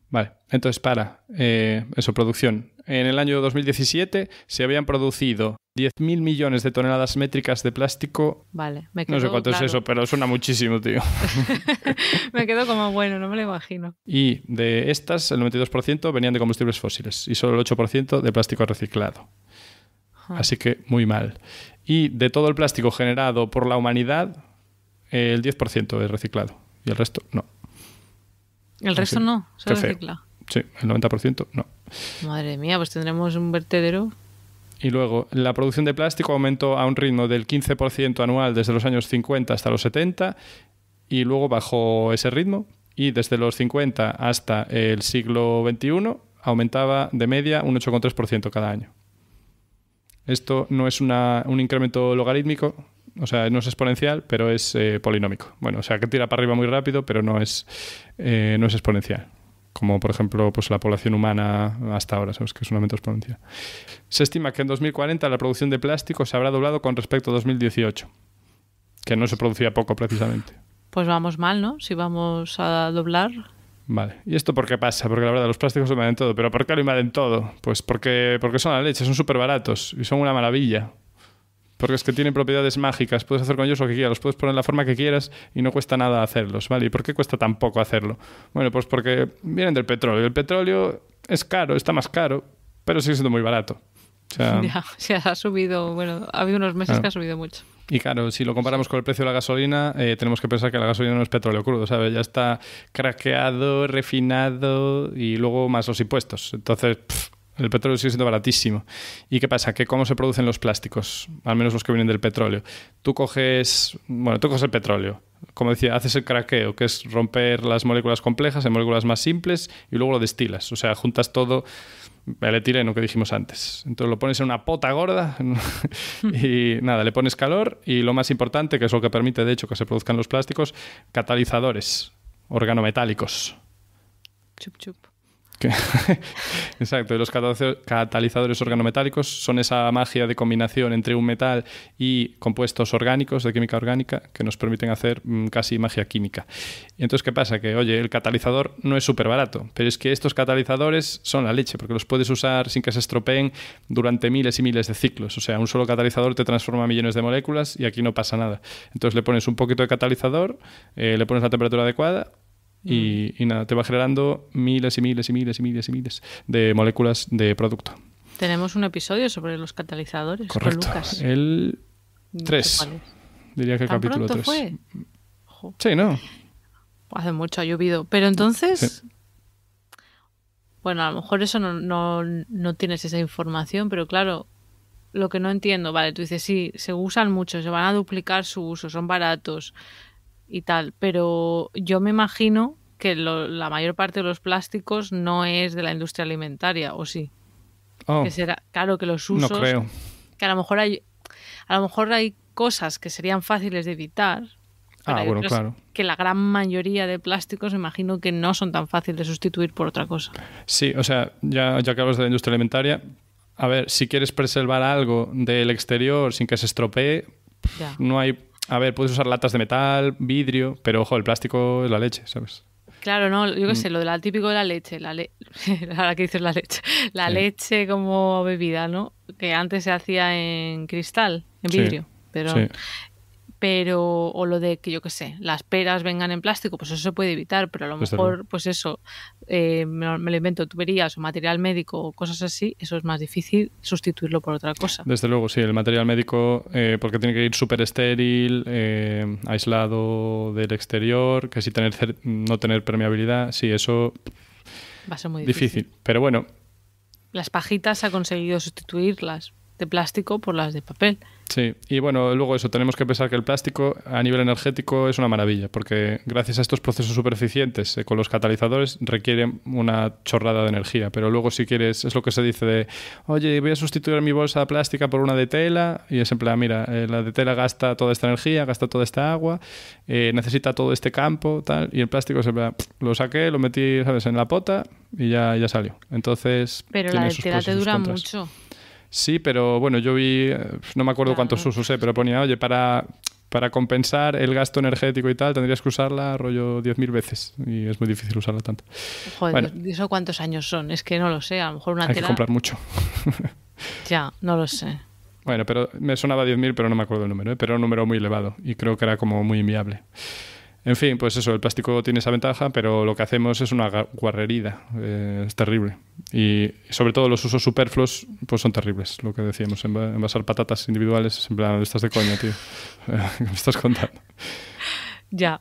Vale, entonces para eh, eso, producción. En el año 2017 se habían producido 10.000 millones de toneladas métricas de plástico. Vale, me quedo, No sé cuánto es eso, pero suena muchísimo, tío. me quedo como bueno, no me lo imagino. Y de estas, el 92% venían de combustibles fósiles y solo el 8% de plástico reciclado. Así que muy mal. Y de todo el plástico generado por la humanidad, el 10% es reciclado y el resto no. ¿El resto no? ¿Se recicla? Sí, el 90% no. Madre mía, pues tendremos un vertedero. Y luego, la producción de plástico aumentó a un ritmo del 15% anual desde los años 50 hasta los 70 y luego bajó ese ritmo y desde los 50 hasta el siglo XXI aumentaba de media un 8,3% cada año. Esto no es un incremento logarítmico, o sea, no es exponencial, pero es eh, polinómico. Bueno, o sea, que tira para arriba muy rápido, pero no es, eh, no es exponencial. Como por ejemplo pues, la población humana hasta ahora, ¿sabes? Que es un aumento exponencial. Se estima que en 2040 la producción de plástico se habrá doblado con respecto a 2018, que no se producía poco precisamente. Pues vamos mal, ¿no? Si vamos a doblar. Vale. ¿Y esto por qué pasa? Porque la verdad, los plásticos lo invaden todo. ¿Pero por qué lo invaden todo? Pues porque, porque son la leche, son súper baratos y son una maravilla. Porque es que tienen propiedades mágicas, puedes hacer con ellos lo que quieras, los puedes poner en la forma que quieras y no cuesta nada hacerlos, ¿vale? ¿Y por qué cuesta tan poco hacerlo? Bueno, pues porque vienen del petróleo. El petróleo es caro, está más caro, pero sigue siendo muy barato. O sea, ya, se ha subido, bueno, ha habido unos meses que ha subido mucho. Y claro, si lo comparamos con el precio de la gasolina, eh, tenemos que pensar que la gasolina no es petróleo crudo, ¿sabes? Ya está craqueado, refinado y luego más los impuestos. Entonces, el petróleo sigue siendo baratísimo. ¿Y qué pasa? Que cómo se producen los plásticos, al menos los que vienen del petróleo. Tú coges, bueno, tú coges el petróleo, como decía, haces el craqueo, que es romper las moléculas complejas en moléculas más simples y luego lo destilas. O sea, juntas todo el etileno que dijimos antes. Entonces lo pones en una pota gorda y nada, le pones calor y lo más importante, que es lo que permite de hecho que se produzcan los plásticos, catalizadores organometálicos. Chup, chup. Exacto, los catalizadores organometálicos son esa magia de combinación entre un metal y compuestos orgánicos de química orgánica que nos permiten hacer mm, casi magia química. Y entonces, ¿qué pasa? Que, oye, el catalizador no es súper barato, pero es que estos catalizadores son la leche, porque los puedes usar sin que se estropeen durante miles y miles de ciclos. O sea, un solo catalizador te transforma millones de moléculas y aquí no pasa nada. Entonces le pones un poquito de catalizador, eh, le pones la temperatura adecuada y, nada, te va generando miles y miles y miles y miles y miles de moléculas de producto. Tenemos un episodio sobre los catalizadores Correcto. con Lucas. El 3. Diría que el capítulo 3. fue? Sí, ¿no? Hace mucho ha llovido. Pero entonces... Bueno, a lo mejor eso no, no, no tienes esa información, pero claro, lo que no entiendo, vale, tú dices, sí, se usan mucho, se van a duplicar su uso, son baratos, y tal, pero yo me imagino que la mayor parte de los plásticos no es de la industria alimentaria, ¿o sí? Oh. que será, claro que los usos... No creo. Que a lo mejor hay, a lo mejor hay cosas que serían fáciles de evitar. Ah, bueno, claro. Que la gran mayoría de plásticos me imagino que no son tan fáciles de sustituir por otra cosa. Sí, o sea, ya, ya que hablas de la industria alimentaria, a ver, si quieres preservar algo del exterior sin que se estropee, no hay a ver, puedes usar latas de metal, vidrio, pero ojo, el plástico es la leche, ¿sabes? Claro, no, yo qué mm. sé, lo del típico de la leche, la le ahora que dices la leche, la leche como bebida, ¿no? Que antes se hacía en cristal, en vidrio, pero pero o lo de que yo qué sé, las peras vengan en plástico, pues eso se puede evitar, pero a lo mejor, pues eso, eh, me, lo invento, tuberías o material médico o cosas así, eso es más difícil sustituirlo por otra cosa. Desde luego, sí, el material médico, eh, porque tiene que ir súper estéril, eh, aislado del exterior, que si tener no tener permeabilidad, sí, eso va a ser muy difícil. difícil. Pero bueno. Las pajitas ha conseguido sustituirlas de plástico por las de papel. Sí, y bueno, luego eso, tenemos que pensar que el plástico a nivel energético es una maravilla, porque gracias a estos procesos súper eficientes eh, con los catalizadores requieren una chorrada de energía, pero luego si quieres, es lo que se dice de, oye, voy a sustituir mi bolsa plástica por una de tela, y es en plan, mira, eh, la de tela gasta toda esta energía, gasta toda esta agua, eh, necesita todo este campo, tal, y el plástico plan, lo saqué, lo metí, ¿sabes?, en la pota y ya, ya salió. Entonces... Pero la de tela te dura mucho. Sí, pero bueno, yo vi, eh, no me acuerdo cuántos usos usé, pero ponía, oye, para, para compensar el gasto energético y tal, tendrías que usarla rollo 10.000 veces y es muy difícil usarla tanto. Joder, ¿eso cuántos años son? Es que no lo sé, a lo mejor una Hay que comprar mucho. ya, no lo sé. Bueno, pero me sonaba 10.000, pero no me acuerdo el número, ¿eh? pero era un número muy elevado y creo que era como muy inviable. En fin, pues eso, el plástico tiene esa ventaja, pero lo que hacemos es una guarrerida, eh, es terrible. Y sobre todo los usos superfluos, pues son terribles, lo que decíamos, envasar patatas individuales, en plan, estás de coña, tío, me estás contando? Ya,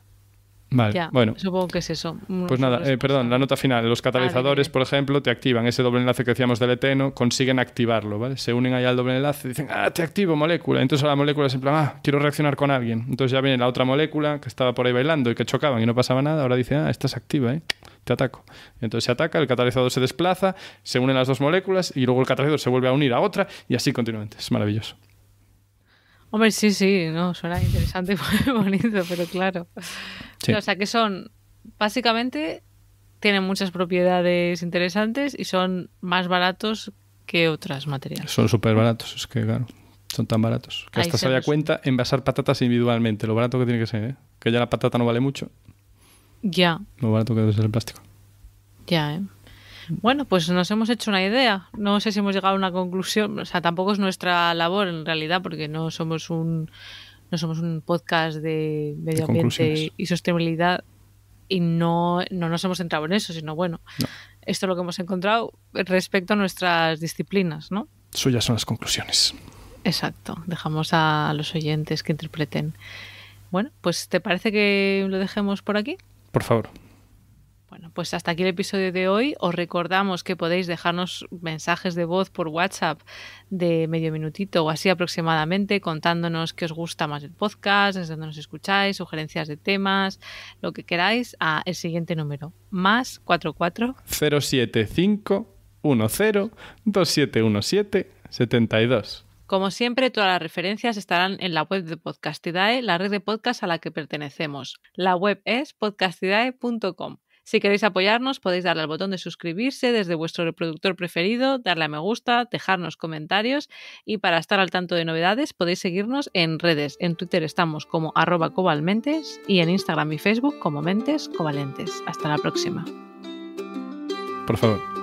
Vale, bueno. Supongo que es eso. Pues nada, eh, perdón, la nota final. Los catalizadores, por ejemplo, te activan ese doble enlace que decíamos del eteno, consiguen activarlo, ¿vale? Se unen ahí al doble enlace, dicen, ah, te activo molécula. Entonces la molécula es en plan, ah, quiero reaccionar con alguien. Entonces ya viene la otra molécula que estaba por ahí bailando y que chocaban y no pasaba nada. Ahora dice, ah, esta es activa, ¿eh? Te ataco. entonces se ataca, el catalizador se desplaza, se unen las dos moléculas y luego el catalizador se vuelve a unir a otra y así continuamente. Es maravilloso. Hombre, sí, sí, no, suena interesante y muy bonito, pero claro. O sea que son básicamente tienen muchas propiedades interesantes y son más baratos que otras materiales. Son súper baratos, es que claro, son tan baratos. Que hasta se da cuenta envasar patatas individualmente, lo barato que tiene que ser, ¿eh? Que ya la patata no vale mucho. Ya. Lo barato que debe ser el plástico. Ya, ¿eh? Bueno, pues nos hemos hecho una idea. No sé si hemos llegado a una conclusión. O sea, tampoco es nuestra labor en realidad, porque no somos un no somos un podcast de medio ambiente y sostenibilidad y no, no nos hemos centrado en eso, sino bueno, esto es lo que hemos encontrado respecto a nuestras disciplinas, ¿no? Suyas son las conclusiones. Exacto, dejamos a los oyentes que interpreten. Bueno, pues ¿te parece que lo dejemos por aquí? Por favor. Bueno, pues hasta aquí el episodio de hoy. Os recordamos que podéis dejarnos mensajes de voz por WhatsApp de medio minutito o así aproximadamente, contándonos qué os gusta más el podcast, desde dónde nos escucháis, sugerencias de temas, lo que queráis, a el siguiente número, más 44 075 10 2717 72. Como siempre, todas las referencias estarán en la web de Podcastidae, la red de podcast a la que pertenecemos. La web es podcastidae.com. Si queréis apoyarnos, podéis darle al botón de suscribirse desde vuestro reproductor preferido, darle a me gusta, dejarnos comentarios y para estar al tanto de novedades podéis seguirnos en redes. En Twitter estamos como arroba cobalmentes y en Instagram y Facebook como mentes covalentes. Hasta la próxima. Por favor.